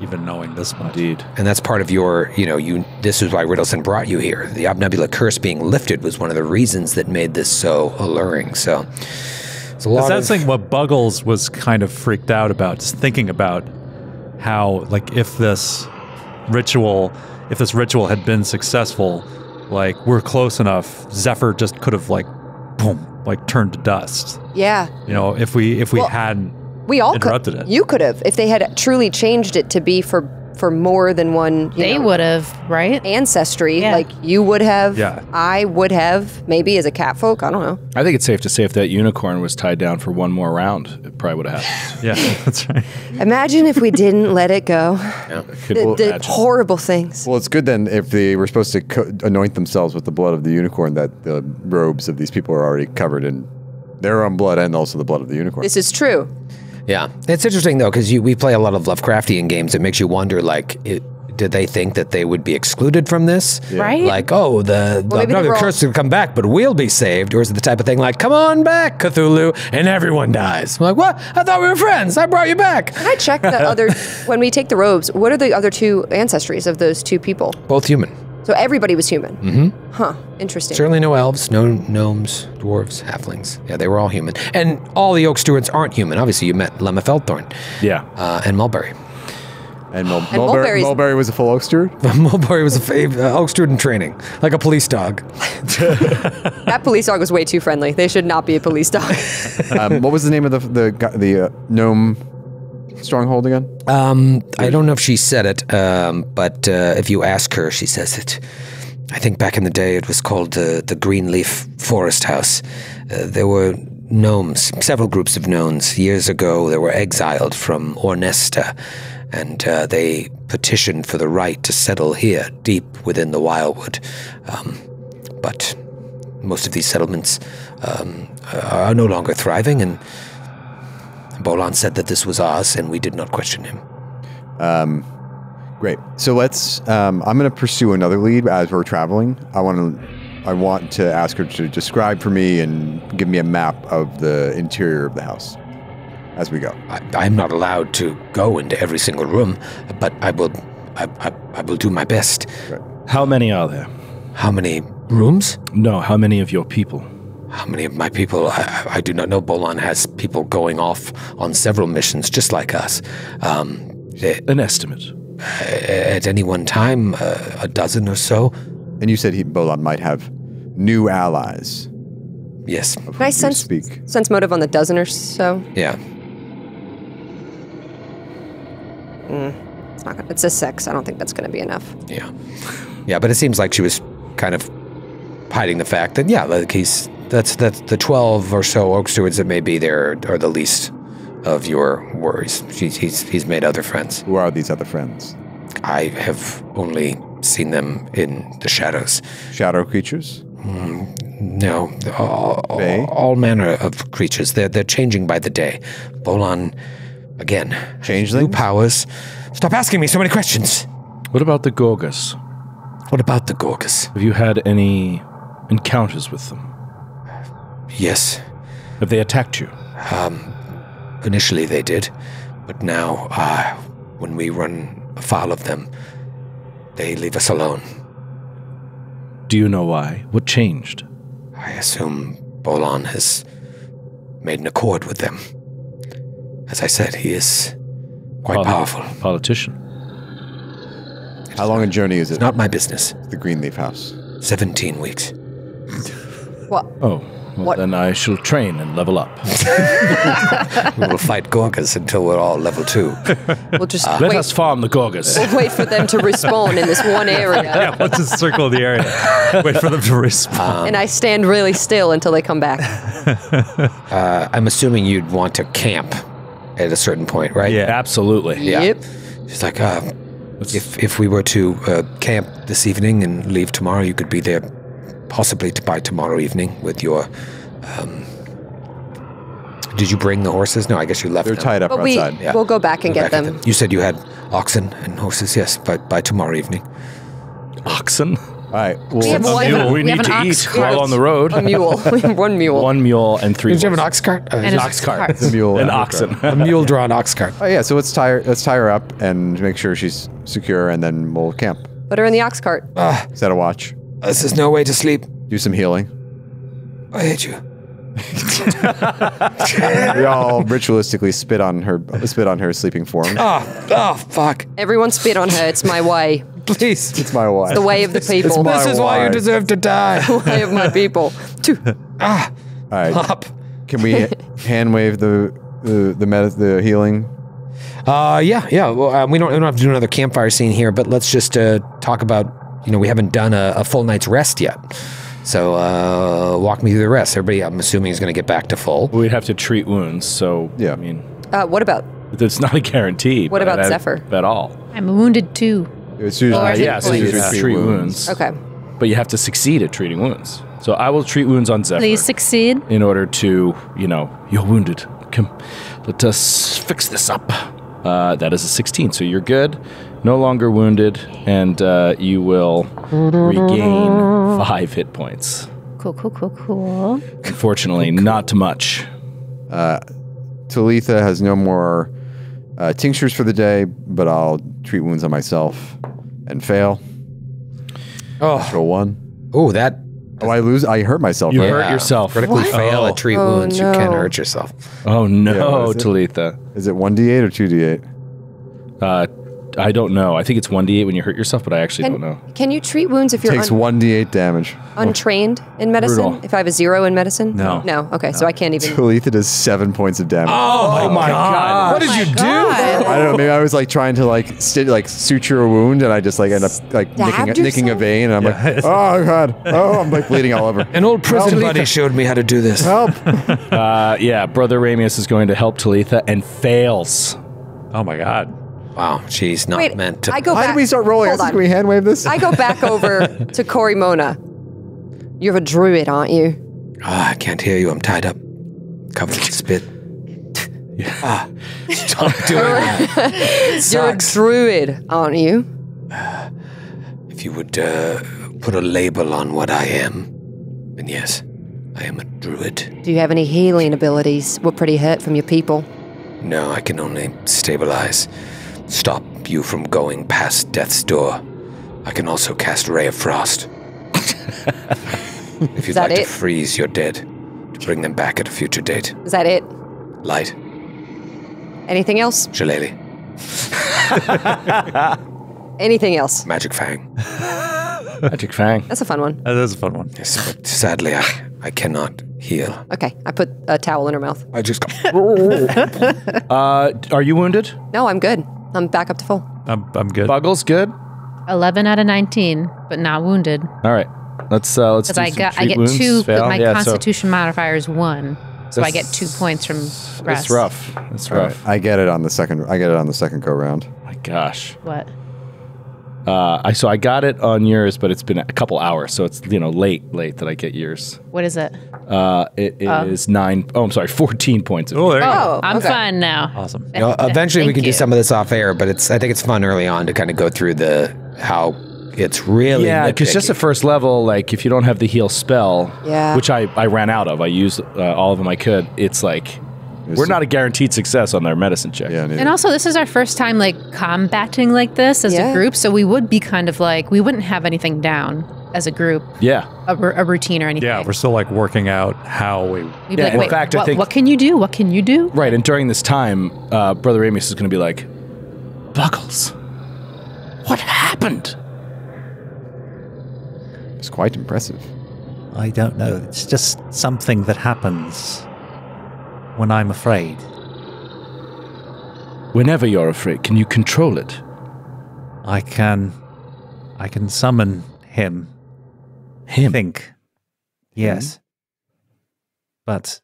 even knowing this much. Indeed. And that's part of your, you know, you. This is why Riddleson brought you here. The Obnubula curse being lifted was one of the reasons that made this so alluring. So, it's a lot that's of. like what Buggles was kind of freaked out about, just thinking about how, like, if this ritual, if this ritual had been successful, like, we're close enough, Zephyr just could have, like, boom, like, turned to dust. Yeah. You know, if we if we Well, hadn't We all interrupted could. it. You could have if they had truly changed it to be for for more than one. You They know, would have, right? ancestry. Yeah. Like you would have. Yeah. I would have. Maybe as a cat folk. I don't know. I think it's safe to say if that unicorn was tied down for one more round, it probably would have happened. yeah, that's right. Imagine if we didn't let it go. Yeah, Could The, the imagine. horrible things. Well, it's good then if they were supposed to co- anoint themselves with the blood of the unicorn, that the robes of these people are already covered in their own blood and also the blood of the unicorn. This is true. Yeah, it's interesting though because we play a lot of Lovecraftian games. It makes you wonder, like, it, did they think that they would be excluded from this? Right? Like, oh, the, the, maybe the curse will come back, but we'll be saved. Or is it the type of thing like, come on back, Cthulhu, and everyone dies? I'm like, what? I thought we were friends. I brought you back. Can I check the other when we take the robes? What are the other two ancestries of those two people? Both human. So everybody was human. Mm-hmm. Huh. Interesting. Certainly no elves, no gnomes, dwarves, halflings. Yeah, they were all human. And all the Oak Stewards aren't human. Obviously, you met Lemma Feldthorn Yeah. uh, and Mulberry. and Mul- And Mulberry, Mulberry was a full oak steward. Mulberry was a fav- uh, Oak Steward in training, like a police dog. that police dog was way too friendly. They should not be a police dog. um, what was the name of the the the uh, gnome stronghold again? Um, I don't know if she said it, um, but uh, if you ask her, she says it. I think back in the day it was called the the Greenleaf Forest House. Uh, there were gnomes, several groups of gnomes. Years ago, they were exiled from Ornesta, and uh, they petitioned for the right to settle here, deep within the Wilewood. Um, but most of these settlements um, are no longer thriving, and Bolan said that this was ours, and we did not question him. Great. So let's. Um, I'm going to pursue another lead as we're traveling. I want to. I want to ask her to describe for me and give me a map of the interior of the house as we go. I, I'm not allowed to go into every single room, but I will. I, I, I will do my best. How many are there? How many rooms? No, how many of your people? How many of my people? I, I do not know. Bolan has people going off on several missions, just like us. Um, eh, An estimate. at any one time, uh, a dozen or so. And you said he Bolan might have new allies. Yes. Of Can I sense speak? sense motive on the dozen or so? Yeah. It's not. Gonna, it's a six. I don't think that's going to be enough. Yeah. Yeah, but it seems like she was kind of hiding the fact that yeah, like he's that's that's the twelve or so oak stewards that may be there are the least of your worries. She's, he's he's made other friends. Who are these other friends? I have only seen them in the shadows. Shadow creatures. Mm, no, all, They? all manner of creatures. They're they're changing by the day. Bolan, again, new Changelings? powers. Stop asking me so many questions. What about the Gorgas? What about the Gorgas? Have you had any encounters with them? Yes, Have they attacked you? Um, initially they did, but now, uh, when we run afoul of them, they leave us alone. Do you know why? What changed? I assume Bolan has made an accord with them. As I said, he is quite Poli- powerful. Politician. How long a journey is it? It's not my business. the Greenleaf House. 17 weeks. what? Oh, well, What- then I shall train and level up. We will fight Gorgas until we're all level two. we'll just Let wait. us farm the Gorgas. wait for them to respawn in this one area, Yeah, Let's just circle the area. Wait for them to respond. and I stand really still until they come back. Uh, I'm assuming you'd want to camp at a certain point, right? Yeah. Absolutely. Yeah. Yep. She's like, uh, if if we were to uh, camp this evening and leave tomorrow, you could be there possibly to by tomorrow evening with your. Um, did you bring the horses? No, I guess you left them. They're them. tied up But we outside. Yeah. we'll go back and Go get back at them. You said you had oxen and horses, yes, by, by tomorrow evening. Oxen? All right. We have a one, mule. we We have need to eat cart. while on the road. a mule. We have one mule. One mule and three. Did you have an ox cart? Uh, And an ox cart. the mule An and oxen. a mule drawn ox cart. Oh yeah, so let's tie her. Let's tie her up and make sure she's secure, and then we'll camp. Put her in the ox cart. Set a watch. This is no way to sleep. Do some healing. I hate you. We all ritualistically spit on her, spit on her sleeping form. Oh, oh, fuck. Everyone spit on her. It's my way. Please. It's my wife. The way of the people. my- This is why you deserve to die. the way of my people. Two. All right. Up. Can we hand wave the the the, med- the healing? Uh, yeah, yeah. Well, uh, we don't we don't have to do another campfire scene here, but let's just uh, talk about. You know, we haven't done a, a full night's rest yet. So uh, walk me through the rest. Everybody, I'm assuming, is going to get back to full. We'd have to treat wounds, so Yeah. I mean, Uh, what about? it's not a guarantee. What but about at- Zephyr? At all? I'm wounded too. It's usually, Or Uh, hit yeah, so points. you can treat wounds. Okay. But you have to succeed at treating wounds. So I will treat wounds on Zephyr. Please succeed. in order to, you know, you're wounded. Come, let us fix this up. Uh, that is a 16, so you're good, no longer wounded, and uh, you will regain five hit points. Cool, cool, cool, cool. Unfortunately, not too much. Talitha has no more uh, tinctures for the day, but I'll treat wounds on myself and fail. Oh, Roll one. oh, that Oh, I lose. I hurt myself. You right? hurt yourself. critically fail Oh. at treat Oh, wounds. You can no. hurt yourself. Oh no, Yeah, what is it? Talitha. Is it one d8 or two d8? Uh, I don't know. I think it's 1d8 when you hurt yourself, but I actually don't know. Can, can you treat wounds if you're Takes un- one d8 damage. untrained in medicine? Brutal. If I have a zero in medicine? No. No. Okay, so I can't even. Talitha does seven points of damage. Oh my god. What did you do? I don't know. Maybe I was like trying to like sti- like suture a wound, and I just like end up like nicking, Stabbed nicking a yourself? vein, and I'm like, oh god, oh, I'm like bleeding all over. An old prison buddy showed me how to do this. Help! Uh, yeah, Brother Ramius is going to help Talitha and fails. Oh my god. Wow, she's not Wait, meant to. I go Why back. did we start rolling? I Hold on. Can we hand wave this? I go back over to Korimona. You're a druid, aren't you? Ah, I can't hear you. I'm tied up, covered in spit. Ah, stop doing that. You're a druid, aren't you? If you would uh, put a label on what I am, then yes, I am a druid. Do you have any healing abilities? We're pretty hurt from your people. No, I can only stabilize, stop you from going past death's door. I can also cast Ray of Frost. if you'd like it? to freeze your dead, to bring them back at a future date. Is that it? Light, Anything else? Shillelagh, Anything else? Magic Fang. Magic Fang. That's a fun one. That is a fun one. Yes, but sadly, I, I cannot heal. Okay, I put a towel in her mouth. I just Uh, are you wounded? No, I'm good. I'm back up to full. I'm, I'm good. Buggles, good. 11 out of 19, but not wounded. All right, let's uh, let's. Because do I some got I treat get wounds. two, Fail. but my Yeah, so constitution modifier is one. So I get two points from rest. It's rough. It's All right, rough. I get it on the second. I get it on the second go round. My gosh. What? Uh, I so I got it on yours, but it's been a couple hours, so it's you know late, late that I get yours. What is it? Uh, it is nine oh I'm sorry, fourteen points. Of Oh, there you go. Oh, I'm okay. fine now. Awesome. You know, eventually, we Thank can do some of this off air, but it's I think it's fun early on to kind of go through the how it's really yeah, because just nitpicky. at first level, like if you don't have the heal spell, Yeah. which I, I ran out of, I used uh, all of them I could. It's like we're not a guaranteed success on their medicine check. Yeah, neither. And also, this is our first time like combating like this as Yeah. a group, so we would be kind of like we wouldn't have anything down as a group, yeah. a routine or anything. Yeah, we're still like working out how we. We'd be Yeah, like, in wait, fact, I what, think- what can you do? What can you do? Right, and during this time, uh, Brother Amos is going to be like, Buggles, what happened? It's quite impressive. I don't know. It's just something that happens when I'm afraid. Whenever you're afraid, can you control it? I can I can summon him. Him. Think. Yes. Hmm. But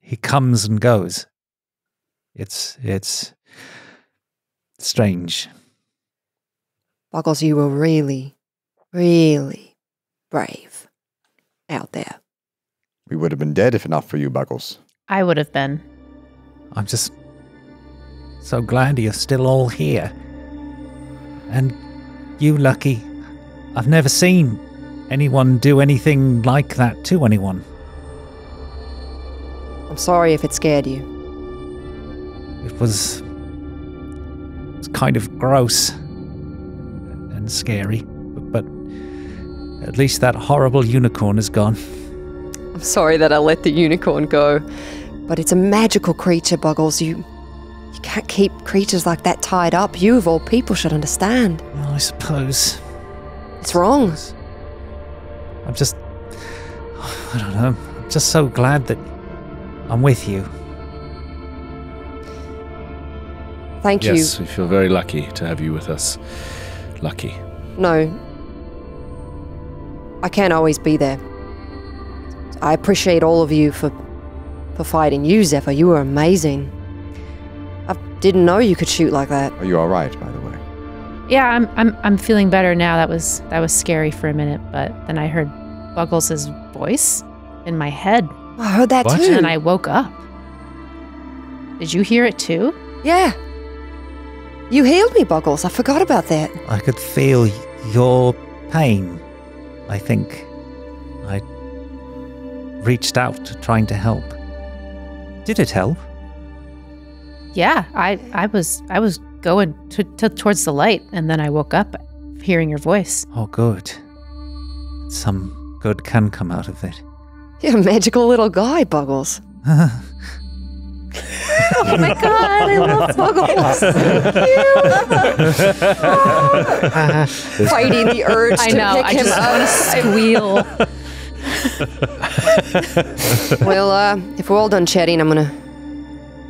he comes and goes. It's it's strange. Buggles, you were really, really brave out there. We would have been dead if not for you, Buggles. I would have been. I'm just so glad you're still all here. And you, Lucky, I've never seen anyone do anything like that to anyone. I'm sorry if it scared you. It was. It's kind of gross and scary, but, but at least that horrible unicorn is gone. I'm sorry that I let the unicorn go. But it's a magical creature, Buggles. You you can't keep creatures like that tied up. You of all people should understand. Well, I suppose. It's wrong. I'm just. I don't know. I'm just so glad that I'm with you. Thank you. Yes, we feel very lucky to have you with us. Lucky. No. I can't always be there. I appreciate all of you for for fighting. You, Zephyr, you were amazing. I didn't know you could shoot like that. Are you all right, by the way? Yeah, I'm I'm I'm feeling better now. That was that was scary for a minute, but then I heard Buggles' voice in my head, I heard that What? too. and I woke up. Did you hear it too? yeah. You healed me, Buggles. I forgot about that. I could feel your pain. I think I reached out trying to help. Did it help? Yeah, I I was I was going to, to towards the light, and then I woke up hearing your voice. Oh, good. Some good can come out of it. You're a magical little guy, Buggles. Oh my god, I love Buggles. Fighting the urge I to know. pick I him just want to squeal. well, uh, if we're all done chatting, I'm gonna,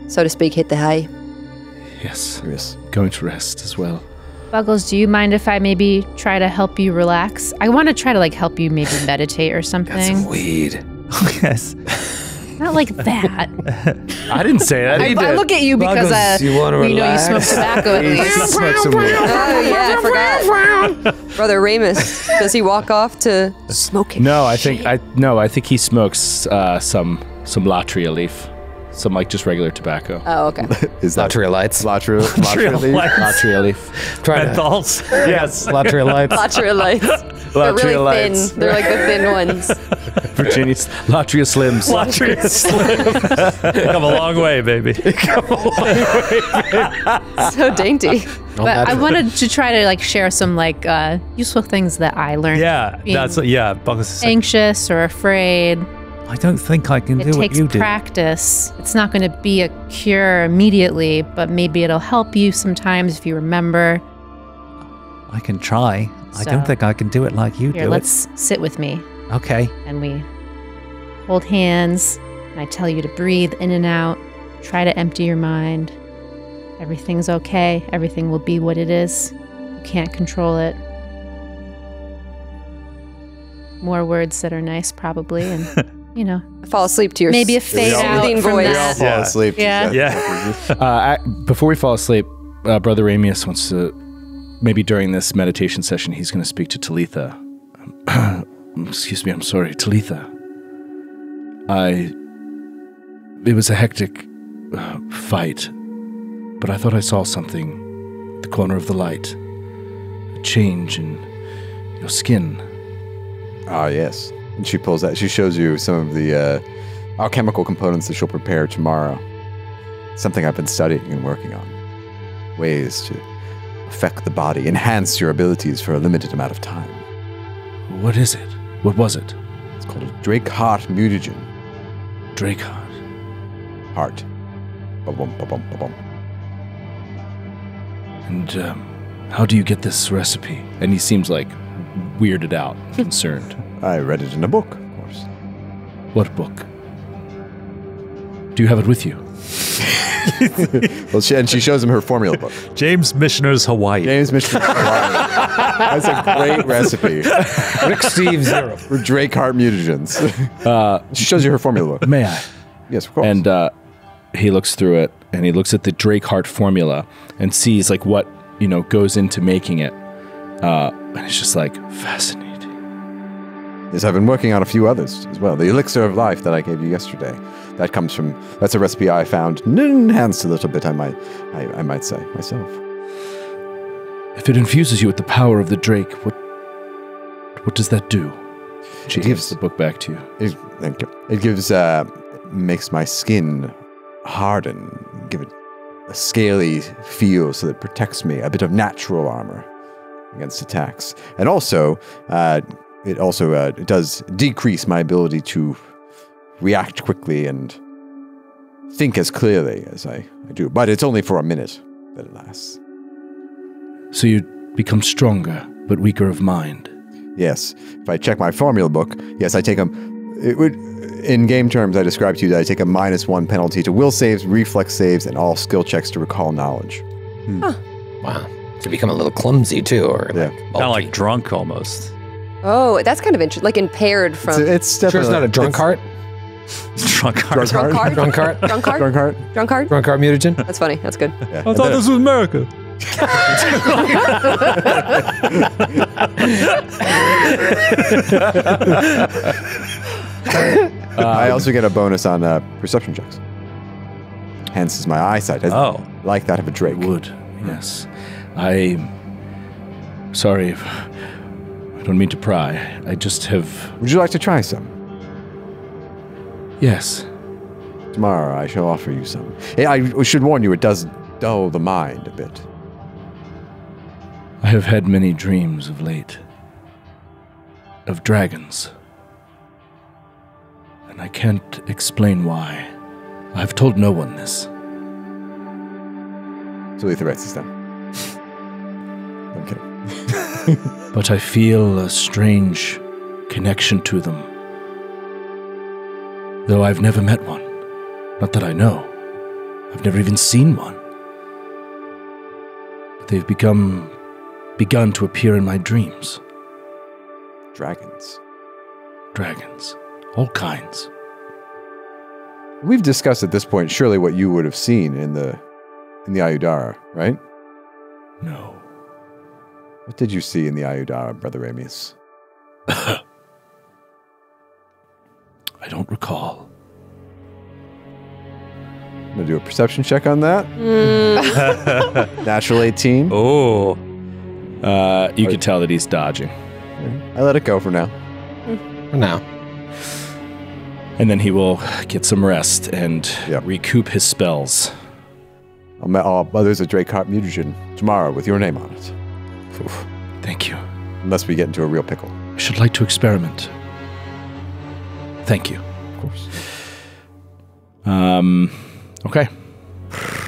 so to speak, hit the hay. Yes. Yes. Going to rest as well. Buggles, do you mind if I maybe try to help you relax? I want to try to like help you maybe meditate or something. Got some Weed. yes. Not like that. I didn't say that. I, I look at you because Buggles, uh, you wanna know you smoke tobacco at least. Smoke some weed. Oh yeah, I forgot. Brother Ramius, does he walk off to smoking? No, I think I no, I think he smokes uh, some some latria leaf, some like just regular tobacco. Oh, okay. Is that Latria lights. Latria, latria leaf? lights. Latria leaf. Trying to Menthols. yes. Latria lights. Latria lights. They're really Latria lights. thin. They're like the thin ones. Virginia's Latria Slims. Latria Slim. Come a long way, baby. Come a long way. so dainty. But I wanted to try to like share some like uh, useful things that I learned. Yeah, being that's yeah. Buggles is like, anxious or afraid. I don't think I can It do what takes you do. practice. It's not going to be a cure immediately, but maybe it'll help you sometimes if you remember. I can try. I don't think I can do it like you Here, do let's sit with me. Okay. and we hold hands and I tell you to breathe in and out. Try to empty your mind. Everything's okay. Everything will be what it is. You can't control it. More words that are nice, probably, and you know, Fall asleep to your maybe a fade all- out soothing from voice. that. Fall Yeah. asleep. Yeah. Yeah. Uh, I, before we fall asleep, uh, Brother Ramius wants to maybe during this meditation session he's going to speak to Talitha. Excuse me, I'm sorry, Talitha. I. It was a hectic uh, fight, but I thought I saw something at the corner of the light. A change in your skin. Ah, yes. And she pulls out. She shows you some of the uh, alchemical components that she'll prepare tomorrow. Something I've been studying and working on. Ways to affect the body, enhance your abilities for a limited amount of time. What is it? What was it? It's called a Drake Heart mutagen. Drakeheart. Heart. Ba-bum, ba-bum, ba-bum. And um, how do you get this recipe? And he seems like weirded out, concerned. I read it in a book, of course. What book? Do you have it with you? Well, she, and she shows him her formula book. James Michener's Hawaii. James Mission. That's a great recipe Rick Steve Zero. for Drake Heart mutagens. Uh, she shows you her formula book. May I? Yes, of course. And uh, he looks through it and he looks at the Drakeheart formula and sees like what you know goes into making it. Uh, and it's just like fascinating. Yes, I've been working on a few others as well. The elixir of life that I gave you yesterday. That comes from. That's a recipe I found enhanced a little bit. I might, I, I might say myself. If it infuses you with the power of the Drake, what What does that do? She It gives gives- the book back to you. It, thank you. It gives, uh, makes my skin harden, give it a scaly feel so that it protects me, a bit of natural armor against attacks. And also, uh, it also uh, it does decrease my ability to react quickly and think as clearly as I, I do. But it's only for a minute that it lasts. So you become stronger, but weaker of mind. Yes. If I check my formula book, yes, I take a. It would, in game terms, I describe to you that I take a minus one penalty to will saves, reflex saves, and all skill checks to recall knowledge. Wow. To become a little clumsy too, or Yeah. like Kind of like drunk almost. Oh, that's kind of interesting. Like impaired from it's Sure, definitely it's not a drunk it's- heart. Drunk heart. drunk card. Drunk heart. Drunk card. Drunk heart. Drunk card. Drunk heart mutagen. That's funny. That's good. Yeah. I thought this was America. I also get a bonus on uh, perception checks. Hence, is my eyesight as- Oh. like that of a drake. Would, yes. I. Sorry, if- I don't mean to pry. I just have. Would you like to try some? Yes. Tomorrow, I shall offer you some. I should warn you, it does dull the mind a bit. I have had many dreams of late. Of dragons. And I can't explain why. I've told no one this. Talitha writes this down. I'm kidding. But I feel a strange connection to them. Though I've never met one. Not that I know. I've never even seen one. But they've become begun to appear in my dreams. Dragons. Dragons. All kinds. We've discussed at this point surely what you would have seen in the in the Aiudara, right? No. What did you see in the Aiudara, Brother Ramius? I don't recall. I'm gonna do a perception check on that. Natural 18. Oh. Uh, you could tell that he's dodging. I let it go for now. For now. And then he will get some rest and Yep. recoup his spells. I'll, ma- I'll, oh, there's a Drakeheart mutagen tomorrow with your name on it. Oof. Thank you. Unless we get into a real pickle. I should like to experiment. Thank you. Of course. Um, okay.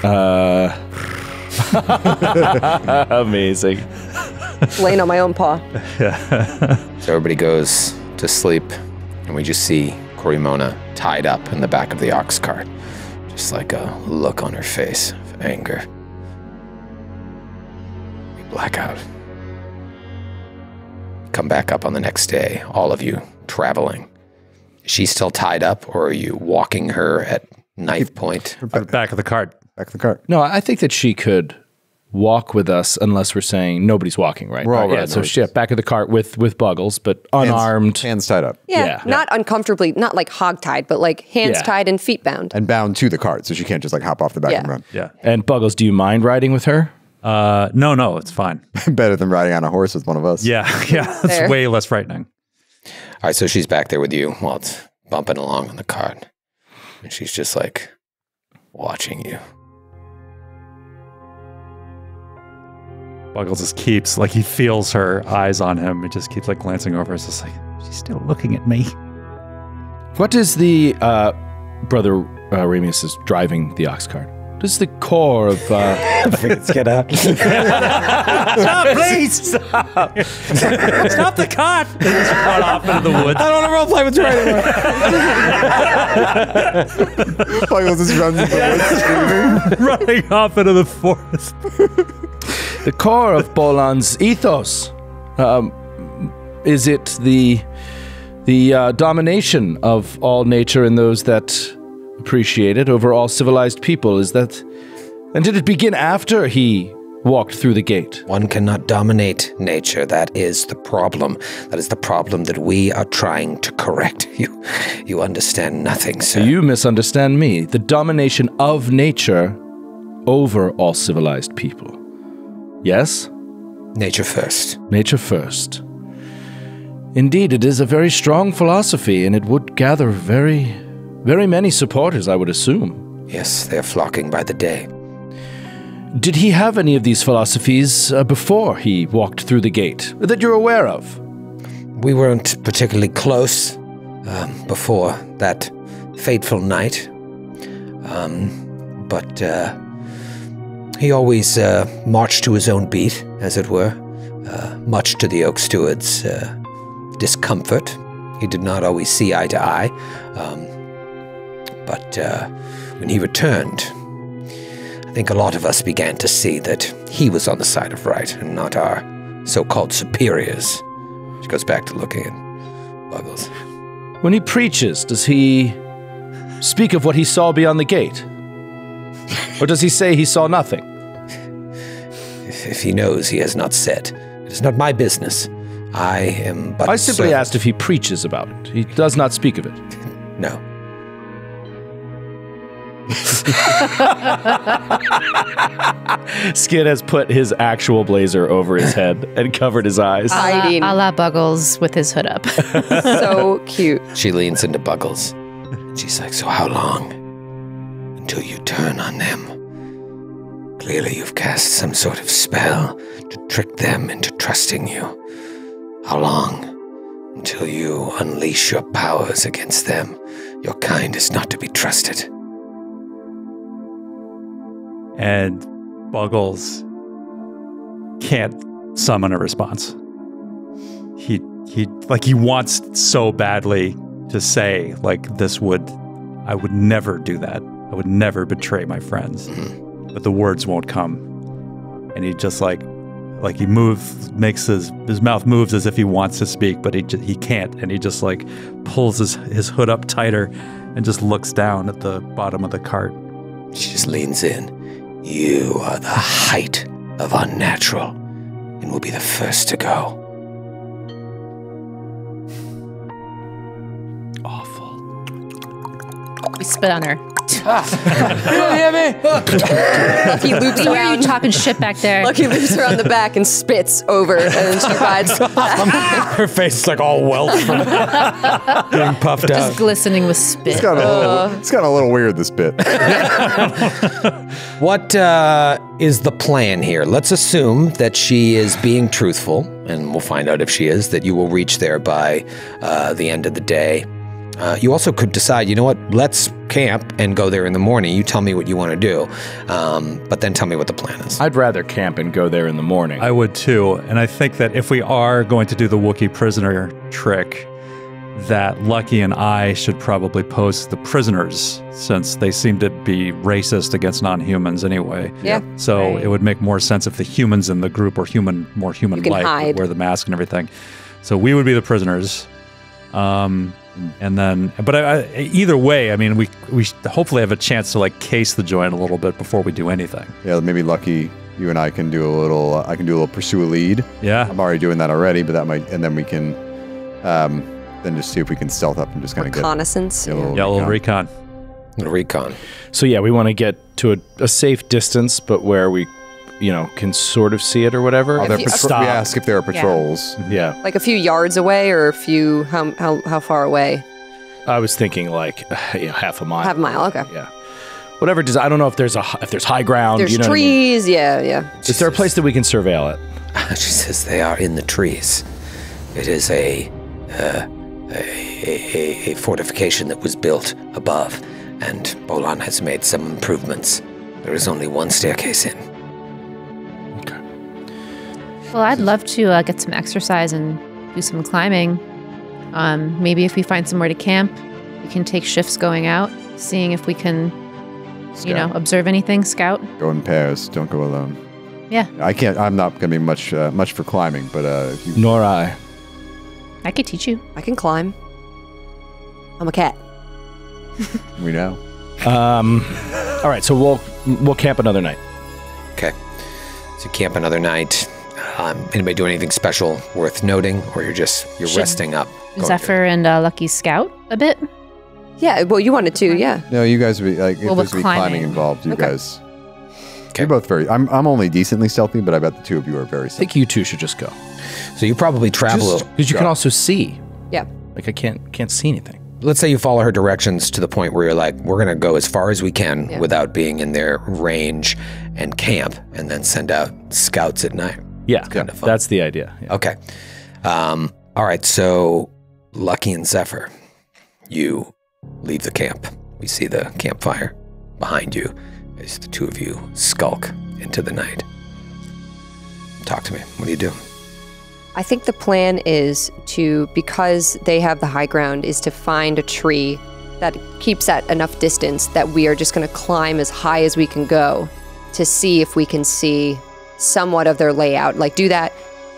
Uh, amazing. Laying on my own paw. So everybody goes to sleep, and we just see Korimona tied up in the back of the ox cart, just like a look on her face of anger. We black out. Come back up on the next day, all of you traveling. She's still tied up, or are you walking her at knife point? Back of the cart. Back to the cart. No, I think that she could walk with us unless we're saying nobody's walking, right? We're all yeah, so horses. back of the cart with with Buggles, but Hands- unarmed. Hands tied up. Yeah, Yeah. not uncomfortably, not like hog tied, but like hands Yeah. tied and feet bound. And bound to the cart, so she can't just like hop off the back Yeah. and run. Yeah. And Buggles, do you mind riding with her? Uh, no, no, it's fine. Better than riding on a horse with one of us. Yeah, yeah, it's Fair. way less frightening. All right, so she's back there with you while it's bumping along on the cart. And she's just like watching you. Buggles just keeps like he feels her eyes on him. It just keeps like glancing over. It's just like she's still looking at me. What is the uh, brother uh, Ramius is driving the ox cart? What is the core of? Uh, Let's get out. Stop, please! Stop! Stop the cart! Just run off into the woods. I don't want to role play with you anymore. Buggles just runs into the woods running off into the forest. the core of Bolan's ethos. Um, is it the the uh, domination of all nature and those that appreciate it over all civilized people? Is that? And did it begin after he walked through the gate? One cannot dominate nature. That is the problem. That is the problem that we are trying to correct. You, you understand nothing, sir. You misunderstand me. The domination of nature over all civilized people. Yes, nature first. nature first. Indeed, it is a very strong philosophy, and it would gather very, very many supporters, I would assume. Yes, they're flocking by the day. Did he have any of these philosophies uh, before he walked through the gate that you're aware of? We weren't particularly close um, before that fateful night. Um, but uh, he always uh, marched to his own beat, as it were, uh, much to the Oak Steward's uh, discomfort. He did not always see eye to eye. Um, but uh, when he returned, I think a lot of us began to see that he was on the side of right and not our so called superiors. Which goes back to looking at Buggles. When he preaches, does he speak of what he saw beyond the gate? or does he say he saw nothing? If he knows he has not said, it is not my business. I am but I simply asked if he preaches about it. He does not speak of it. No. Skid has put his actual blazer over his head and covered his eyes. A la, Hiding. a la Buggles with his hood up. so cute. She leans into Buggles. She's like, So how long until you turn on them? Clearly, you've cast some sort of spell to trick them into trusting you. How long until you unleash your powers against them? Your kind is not to be trusted. And Buggles can't summon a response. He he like he wants so badly to say like this would I would never do that. I would never betray my friends. Mm-hmm. But the words won't come. And he just like like he moves makes his his mouth moves as if he wants to speak but he ju- he can't and he just like pulls his his hood up tighter and just looks down at the bottom of the cart. She just leans in. You are the height of unnatural and will be the first to go. We spit on her. Lucky loops We hear you around. talking shit back there. Lucky loops her on the back and spits over, and then she rides. Her face is like all welt from getting puffed up. Just glistening with spit. It's got a little, it's got a little weird. This bit. What uh, is the plan here? Let's assume that she is being truthful, and we'll find out if she is, that you will reach there by uh, the end of the day. Uh, you also could decide, you know what, let's camp and go there in the morning. You tell me what you want to do, um, but then tell me what the plan is. I'd rather camp and go there in the morning. I would too. And I think that if we are going to do the Wookiee prisoner trick, that Lucky and I should probably pose the prisoners since they seem to be racist against non humans anyway. Yeah. So Right. it would make more sense if the humans in the group were human, more human You can like, hide. wear the mask and everything. So we would be the prisoners. Um, and then, but I, I, either way, I mean, we we hopefully have a chance to like case the joint a little bit before we do anything. Yeah, maybe lucky. You and I can do a little. I can do a little pursue a lead. Yeah. I'm already doing that already, but that might, and then we can, um, then just see if we can stealth up and just kind of get Reconnaissance. get a little Yeah, a little recon. recon. Recon. So yeah, we want to get to a, a safe distance, but where we, you know, can sort of see it or whatever. Are there you- patro- Stop. we ask if there are patrols. Yeah, Like a few yards away, or a few how how how far away? I was thinking like you know, half a mile. Half a mile. Okay. Yeah, whatever. Does I don't know if there's a if there's high ground. There's you know what I mean? trees. Yeah, yeah. Is there a place that we can surveil it? She says they are in the trees. It is a, uh, a, a, a fortification that was built above, and Bolan has made some improvements. There is only one staircase in. Well, I'd love to uh, get some exercise and do some climbing. Um, maybe if we find somewhere to camp, we can take shifts going out, seeing if we can, you know, observe anything, scout. Go in pairs. Don't go alone. Yeah, I can't. I'm not going to be much uh, much for climbing, but uh, if you Nor I. I could teach you. I can climb. I'm a cat. we know. Um, all right, so we'll we'll camp another night. Okay. So camp another night. Um, anybody do anything special worth noting, or you're just you're Should resting up? going Zephyr and uh, Lucky scout a bit. Yeah. Well, you wanted to. Yeah. No, you guys would be like if Well, there's be climbing climbing. involved. You Okay. guys. You're both very. I'm I'm only decently stealthy, but I bet the two of you are very I stealthy. think you two should just go. So you probably travel. Because you can also see. Yeah. Like I can't can't see anything. let's say you follow her directions to the point where you're like, we're gonna go as far as we can Yeah. without being in their range and camp, and then send out scouts at night. Yeah, kinda fun. that's the idea. Yeah. Okay. Um, all right. So, Lucky and Zephyr, you leave the camp. We see the campfire behind you as the two of you skulk into the night. Talk to me. What do you do? I think the plan is to, because they have the high ground, is to find a tree that keeps at enough distance that we are just going to climb as high as we can go to see if we can see somewhat of their layout. Like, do that,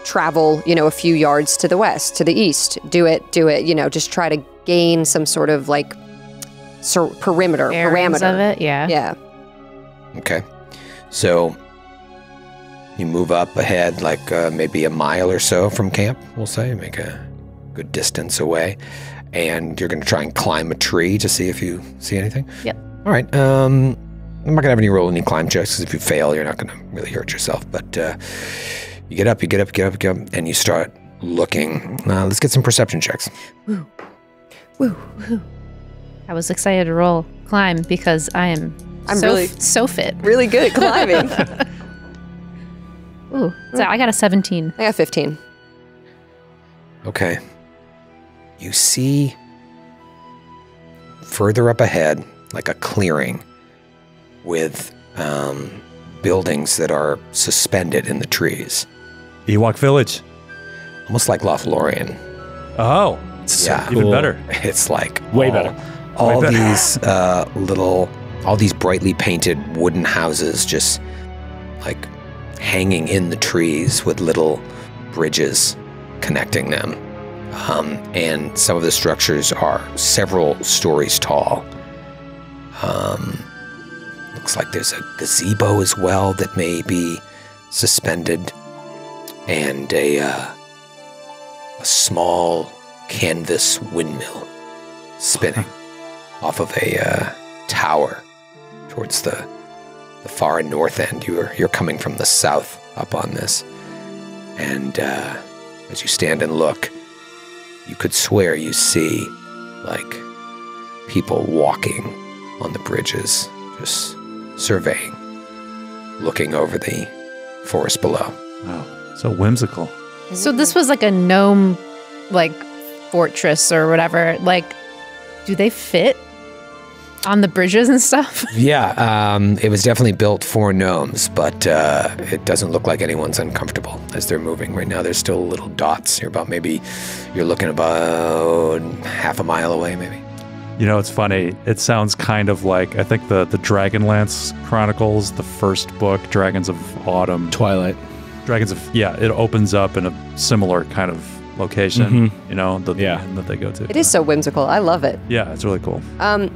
travel, you know, a few yards to the west, to the east, do it, do it, you know, just try to gain some sort of like sur- perimeter, Bearings parameter. of it, yeah. Yeah. Okay. So, you move up ahead, like uh, maybe a mile or so from camp, we'll say, make a good distance away. And you're going to try and climb a tree to see if you see anything? Yep. All right. Um, I'm not going to have any roll any climb checks because if you fail, you're not going to really hurt yourself. But uh, you get up, you get up, you get up, get up, and you start looking. Uh, let's get some perception checks. Woo, woo, woo! I was excited to roll climb because I am I'm so, really- so fit. Really good at climbing. Ooh, so I got a 17. I got 15. Okay. You see further up ahead, like a clearing with um, buildings that are suspended in the trees, Ewok Village. almost like Lothlorien. Oh, Yeah. even better. It's like Way all, better. All Way better. these uh, little, all these brightly painted wooden houses, just like hanging in the trees with little bridges connecting them. Um, and some of the structures are several stories tall. Um, looks like there's a gazebo as well that may be suspended, and a uh, a small canvas windmill spinning off of a uh, tower towards the the far north end. You're you're coming from the south up on this, and uh, as you stand and look, you could swear you see like people walking on the bridges, just surveying, looking over the forest below. Wow, so whimsical. So this was like a gnome, like fortress or whatever. Like, do they fit on the bridges and stuff? Yeah, um, it was definitely built for gnomes, but uh, it doesn't look like anyone's uncomfortable as they're moving right now. There's still little dots. You're about maybe, you're looking about half a mile away, maybe. You know, it's funny. It sounds kind of like I think the the Dragonlance Chronicles, the first book, Dragons of Autumn. Twilight. Dragons of yeah, it opens up in a similar kind of location. You know, the, Yeah. that they go to. It is so whimsical. I love it. Yeah, it's really cool. Um,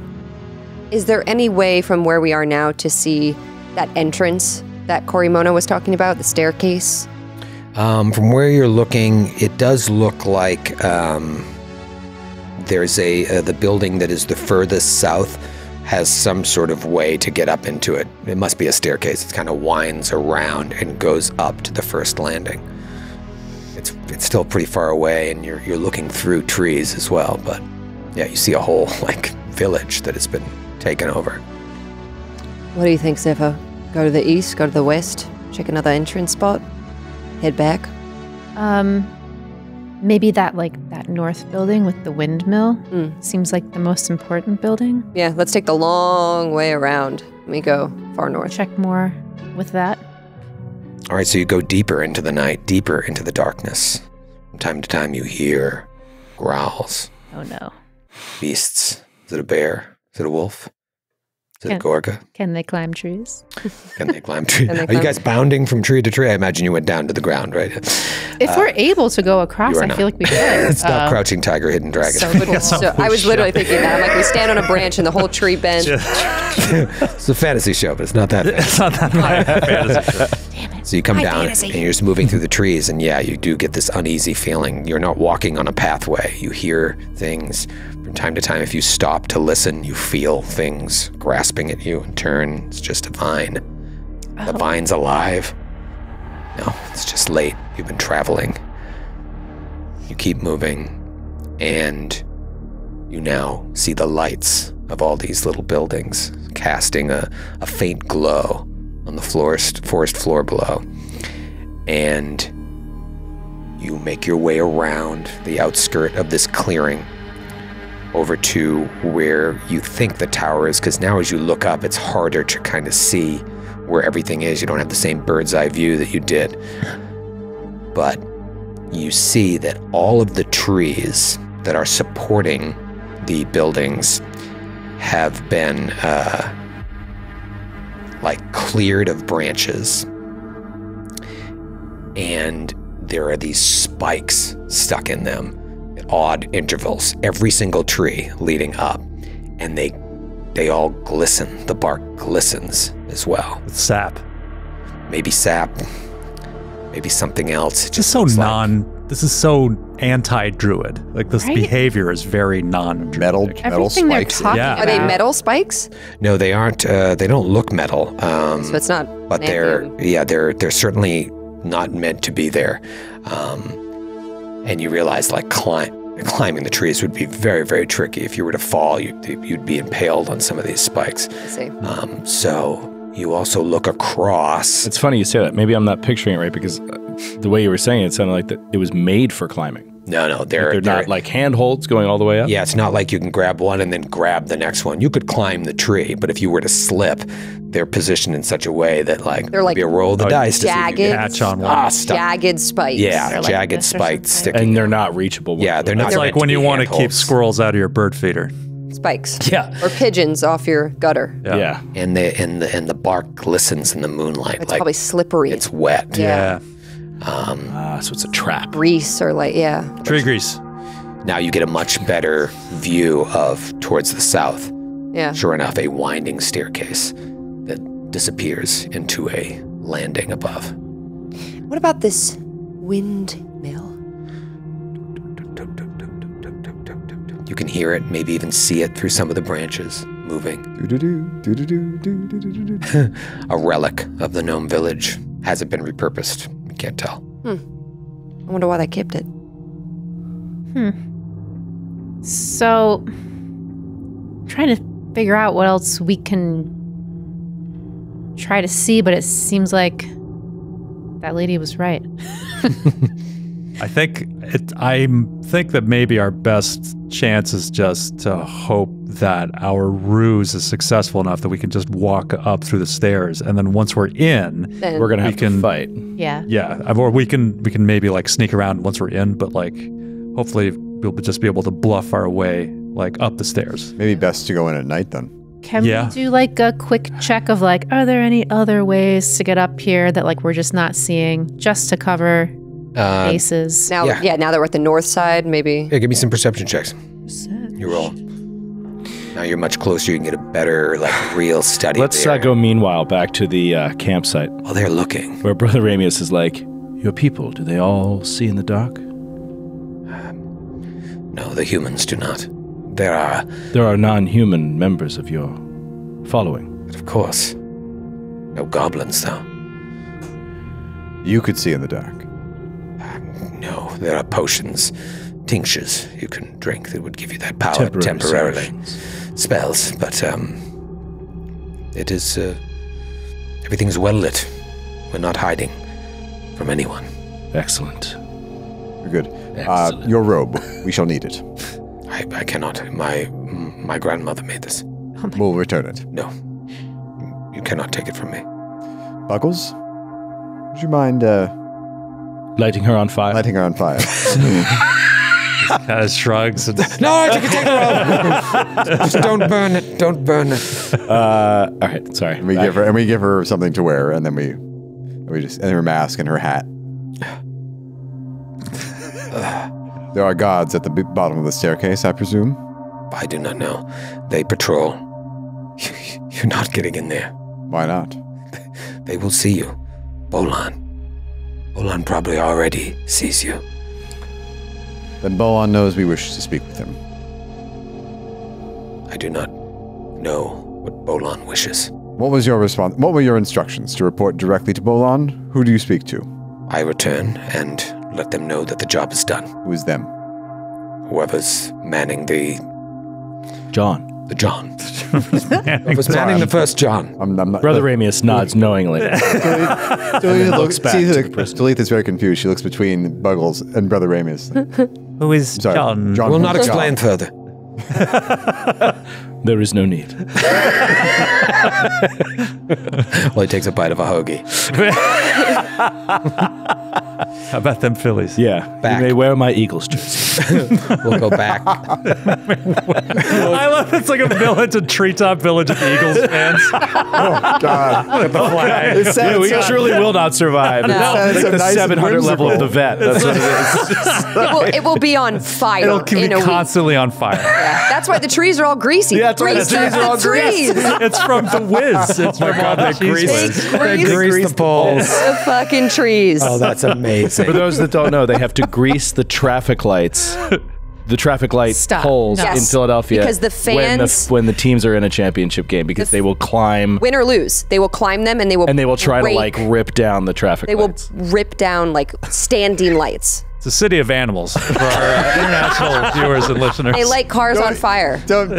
is there any way from where we are now to see that entrance that Korimona was talking about, the staircase? Um, from where you're looking, it does look like um, there's a uh, the building that is the furthest south has some sort of way to get up into it. It must be a staircase. It kind of winds around and goes up to the first landing. It's it's still pretty far away, and you're you're looking through trees as well. But yeah, you see a whole like village that has been taken over. What do you think, Zephyr? Go to the east, go to the west, check another entrance spot, head back? Um, maybe that like that north building with the windmill Mm. seems like the most important building. Yeah, let's take the long way around. Let me go far north. Check more with that. All right, so you go deeper into the night, deeper into the darkness. From time to time, you hear growls. Oh no. beasts. Is it a bear? Is it a wolf? Is it Can- gorga? Can they climb trees? Can they climb trees? Can they Are you guys bounding from tree to tree? I imagine you went down to the ground, right? If we're able to go across, Uh, you are I not. feel like we could. it's not Uh, crouching tiger, hidden dragon. So, cool. So I was literally thinking that. I'm like, we stand on a branch and the whole tree bends. it's a fantasy show, but it's not that. It's not that fantasy. So you come down and you're just moving through the trees, and yeah, you do get this uneasy feeling. You're not walking on a pathway. You hear things from time to time. If you stop to listen, you feel things grasping at you and turn. It's just a vine. The oh. vine's alive. No, it's just late. You've been traveling You keep moving, and you now see the lights of all these little buildings casting a, a faint glow on the forest, forest floor below. And you make your way around the outskirt of this clearing over to where you think the tower is, because now as you look up, it's harder to kind of see where everything is. You don't have the same bird's eye view that you did. But you see that all of the trees that are supporting the buildings have been uh, like cleared of branches. And there are these spikes stuck in them odd intervals, every single tree leading up. And they they all glisten. The bark glistens as well. With sap. Maybe sap, maybe something else. It Just so looks like- non. This is so anti-druid. Like this Right? behavior is very non-druid. Metal, metal they're spikes. talking Yeah. Are they metal spikes? No, they aren't. Uh, they don't look metal. Um, So it's not. but they're yeah, they're they're certainly not meant to be there. Um, and you realize like climb, climbing the trees would be very very tricky. If you were to fall, you'd, you'd be impaled on some of these spikes. I see. Um, so you also look across. It's funny you say that. Maybe I'm not picturing it right because uh, the way you were saying it, it sounded like that it was made for climbing. No, no, they're They're not like handholds going all the way up. Yeah, it's not like you can grab one and then grab the next one. You could climb the tree, but if you were to slip, they're positioned in such a way that like They're like be a roll of the dice. to see jagged- get- Catch on one. Ah, stop. Jagged spikes. Yeah, They're jagged this or spikes sticking. And they're not reachable. Yeah, they're not. It's like when you want to keep squirrels out of your bird feeder. Spikes. Yeah. Or pigeons off your gutter. Yeah. and the and the and the bark glistens in the moonlight. It's like probably slippery. it's wet. Yeah. Ah, so it's a trap. grease or like yeah. Tree grease. Now you get a much better view of towards the south. Yeah. Sure enough, a winding staircase that disappears into a landing above. What about this windmill? You can hear it, maybe even see it through some of the branches moving. A relic of the gnome village. Hasn't been repurposed. You can't tell. Hmm. I wonder why they kept it. Hmm. So, trying to figure out what else we can try to see, but it seems like that lady was right. I think it. I think that maybe our best chance is just to hope that our ruse is successful enough that we can just walk up through the stairs, and then once we're in, Then We're gonna We have to can- fight. Yeah. yeah, or we can we can maybe like sneak around once we're in, but like hopefully we'll just be able to bluff our way like up the stairs. Maybe best to go in at night then. Can Yeah. we do like a quick check of like, are there any other ways to get up here that like we're just not seeing just to cover Uh, bases? now Yeah. yeah. now that we're at the north side, maybe yeah, give me some perception checks. You roll. Now you're much closer. You can get a better, like, real study. Let's there. uh, go meanwhile back to the uh, campsite While they're looking. where Brother Ramius is like, Your people, do they all see in the dark? No, the humans do not. There are, There are non human members of your following. but of course, no goblins, though. You could see in the dark. No, there are potions, tinctures you can drink that would give you that power Temporary temporarily. solutions. Spells, but um, it is uh, everything's well lit. We're not hiding from anyone. Excellent. Good. Uh, your robe. We shall need it. I, I cannot. My my grandmother made this. We'll return it. No, you cannot take it from me. Buggles, would you mind uh, Lighting her on fire. lighting her on fire? Kind of shrugs. And, No, I take it. Take it. Just don't burn it. Don't burn it. uh, all right, sorry. and we give her and we give her something to wear, and then we we just and her mask and her hat. there are guards at the bottom of the staircase, I presume. I do not know. They patrol. You're not getting in there. Why not? They will see you. Bolan. Bolan probably already sees you. Then Bolan knows we wish to speak with him. I do not know what Bolan wishes. What was your response? What were your instructions? To report directly to Bolan? Who do you speak to? I return and let them know that the job is done. Who's them? Whoever's manning the John. the John. Whoever's manning the first John. I'm, I'm not. Brother Ramius nods knowingly. Talitha looks back sees to the prison. Talitha's very confused. She looks between Buggles and Brother Ramius. Who is Sorry, John? John We'll not John. explain further. there is no need. Well, he takes a bite of a hoagie. How about them Phillies? Yeah. Back. You may wear my Eagles jersey. We'll go back. I love it's like a village, a treetop village of Eagles fans. Oh, God, the flag. it sounds Yeah, we so- truly will not survive. No. It's Sounds so like the nice 700 level of the vet. That's what it is. It will, it will be on fire It'll be in a week. constantly on fire. Yeah, that's why the trees are all greasy. Yeah, that's why the Grease trees are all the trees. It's from the Wiz. It's oh from all the Cheez Whiz. They grease the poles. the fucking trees. Oh, that's amazing. For those that don't know, they have to grease the traffic lights. The traffic light Stop. poles No. in Yes. Philadelphia Because the when the, fans- when the teams are in a championship game because they will climb Win or lose, they will climb them and they will and they will try break- to like rip down the traffic lights. They will lights. rip down like standing lights. It's a city of animals for our uh, international viewers and listeners. They light cars on fire. Don't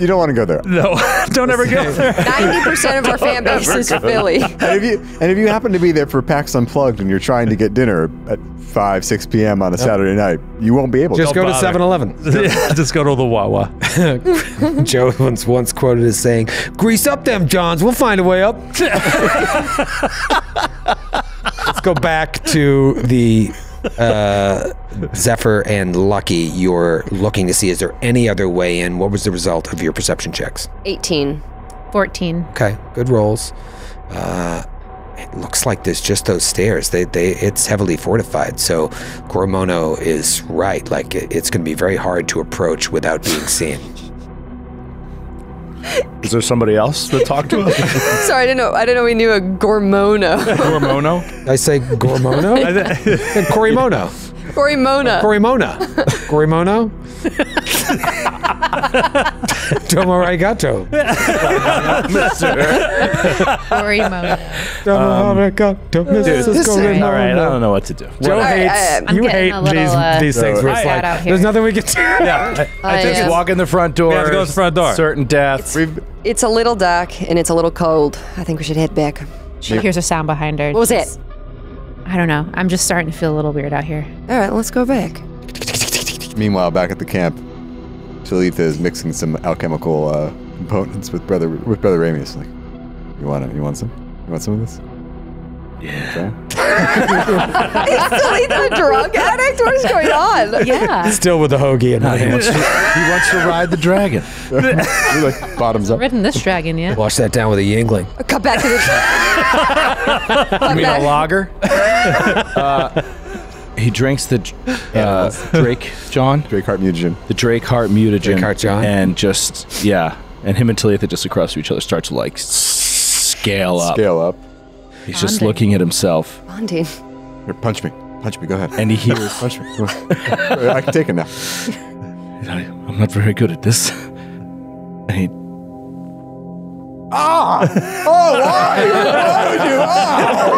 you don't want to go there. No, don't ever go there. Ninety percent of our fan base is Philly. And if you and if you happen to be there for PAX Unplugged and you're trying to get dinner at five six p.m. on a Saturday night, you won't be able Just to. Just go to bother. 7-Eleven. Yeah, Just go to the Wawa. Joe once once quoted as saying, "Grease up them Johns. We'll find a way up." Let's go back to the uh, Zephyr and Lucky. You're looking to see is there any other way in? What was the result of your perception checks? Eighteen. 14. Okay, good rolls. Uh, it looks like there's just those stairs. They, they, it's heavily fortified. So Goromono is right. Like it, it's going to be very hard to approach without being seen. Is there somebody else that talked to us? Sorry, I didn't know. I didn't know we knew a gormono. Gormono? I say Gormono? and Corimono. Gorimona. Corimona. Corimono? Tomo arigato. Orimono. Tomo arigato. Mrs. This all right, I don't know what to do. Joe All right, hates. I'm you getting hate a little, these, uh, these things where it's I- like, here. there's nothing we can do. Yeah, I, I I, just uh, walk in the front door. have to go to the front door. Certain death. It's a little dark and it's a little cold. I think we should head back. She hears a sound behind her. What was it? I don't know. I'm just starting to feel a little weird out here. All right, let's go back. Meanwhile, back at the camp, Talitha is mixing some alchemical uh, components with brother with brother Ramius. Like, you want it? You want some? You want some of this? Yeah. Is Talitha a drug addict? What is going on? Yeah. Still with the hoagie in my He hand. wants, to, he wants to ride the dragon. we like bottoms up. Ridden this dragon yeah. Wash that down with a Yuengling. Cut back to the. Cut You mean a back. lager? uh, he drinks the uh, Drake John, Drakeheart mutagen. the Drakeheart mutagen, Drakeheart John? and just yeah, and him and Talitha just across to each other start to like scale up. Scale up. He's just looking at himself, Bonding. Here, punch me. Punch me. Go ahead. and he hears, punch me. I can take it now. I, "I'm not very good at this," and he Oh, why? Why would you? Ah!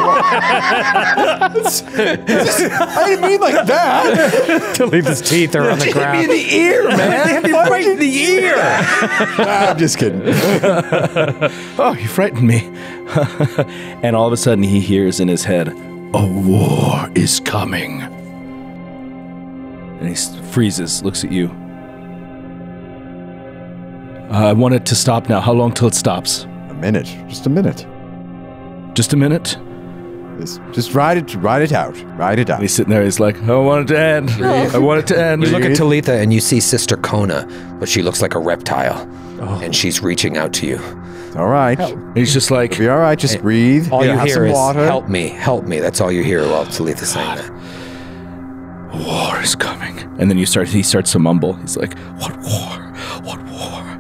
I didn't mean like that. to leave his teeth are on the ground. Hit me in the ear, man. right in the ear. I'm just kidding. oh, you frightened me. and all of a sudden, he hears in his head, A war is coming. And he freezes, looks at you. Uh, I want it to stop now. How long till it stops? A minute. Just a minute. Just a minute? Just, just ride it. Ride it out. Ride it out. And he's sitting there, he's like, I want it to end. I want it to end. You look at Talitha and you see Sister Kona, but she looks like a reptile. And she's reaching out to you. All right. He's just like, Be all right. Just breathe. All Yeah, you have hear some is, water. help me, help me. That's all you hear while Talitha's saying that. war is coming. And then you start he starts to mumble. He's like, What war? What war?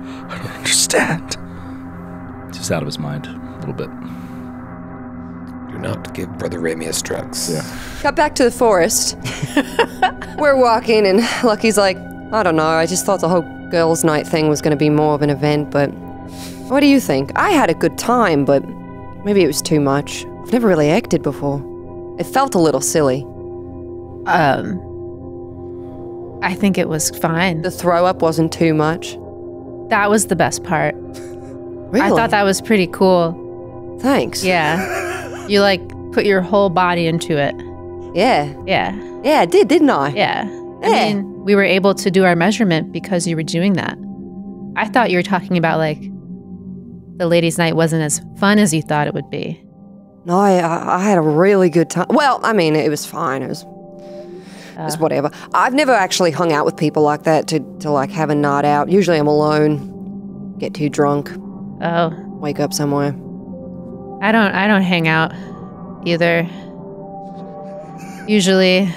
I don't understand. Just out of his mind a little bit. Do not give Brother Ramius drugs. Yeah. Cut back to the forest. We're walking, and Lucky's like, I don't know. I just thought the whole girls' night thing was going to be more of an event, but what do you think? I had a good time, but maybe it was too much. I've never really acted before. It felt a little silly. Um, I think it was fine. The throw up wasn't too much. That was the best part. Really? I thought that was pretty cool. Thanks. Yeah. you like put your whole body into it. Yeah. Yeah. Yeah, I did, didn't I? Yeah. I mean, we were able to do our measurement because you were doing that. I thought you were talking about like the ladies' night wasn't as fun as you thought it would be. No, I, I I had a really good time. Well, I mean, it was fine. It was, it was whatever. I've never actually hung out with people like that to, to like have a night out. Usually I'm alone, get too drunk, Oh, wake up somewhere. I don't I don't hang out either. Usually,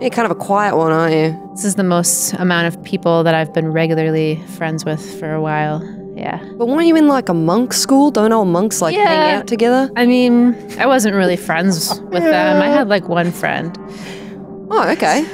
You're kind of a quiet one, aren't you? this is the most amount of people that I've been regularly friends with for a while. Yeah. But weren't you in like a monk school? Don't all monks like hang out together? I mean, I wasn't really friends with them. I had like one friend. Oh, okay.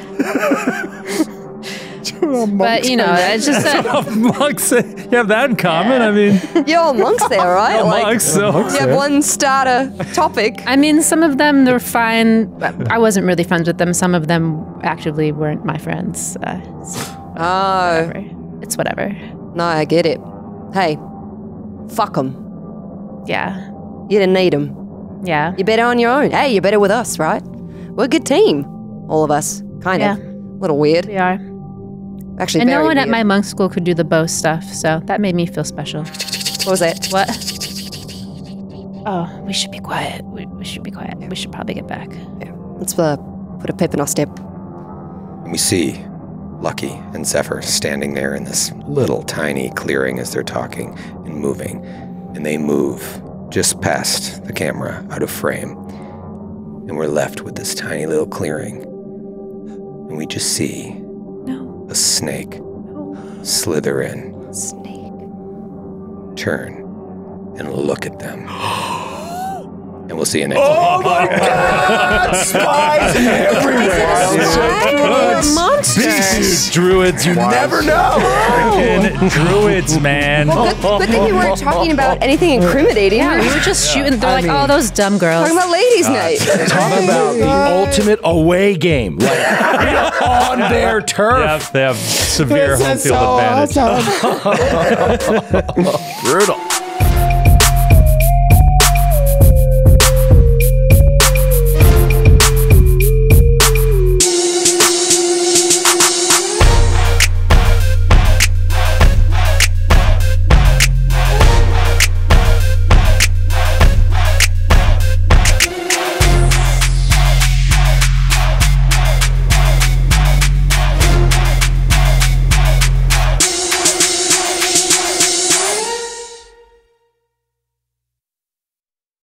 But you know, it's just that monks, you have that in common. I mean, You're all monks there, right? like, monks. So you have one starter topic. I mean, some of them they're fine. I wasn't really friends with them. Some of them actively weren't my friends. Uh, so Oh, whatever. It's whatever. no, I get it. Hey, fuck them. Yeah. You didn't need them. Yeah. You're better on your own. Hey, you're better with us, right? We're a good team. All of us. Kind Yeah. of. A little weird. We are. Actually, And very no one at my monk school could do the bow stuff, so that made me feel special. What was that? What? Oh, we should be quiet. We, we should be quiet. We should probably get back. Yeah. Let's uh, put a pep in our step. And we see Lucky and Zephyr standing there in this little tiny clearing as they're talking and moving. And they move just past the camera out of frame. And we're left with this tiny little clearing. And we just see No. a snake slither in, Snake. turn, and look at them. And we'll see you next Oh my God! Spies everywhere. monster. druids, you Never know. Freaking druids, man. Good, good thing you weren't talking about anything incriminating. Yeah, we we were were just shooting. They're like, oh, those dumb girls. talking about ladies' uh, night. Talk about the ultimate away game, like on their turf. Yeah, they have severe home field advantage. Brutal.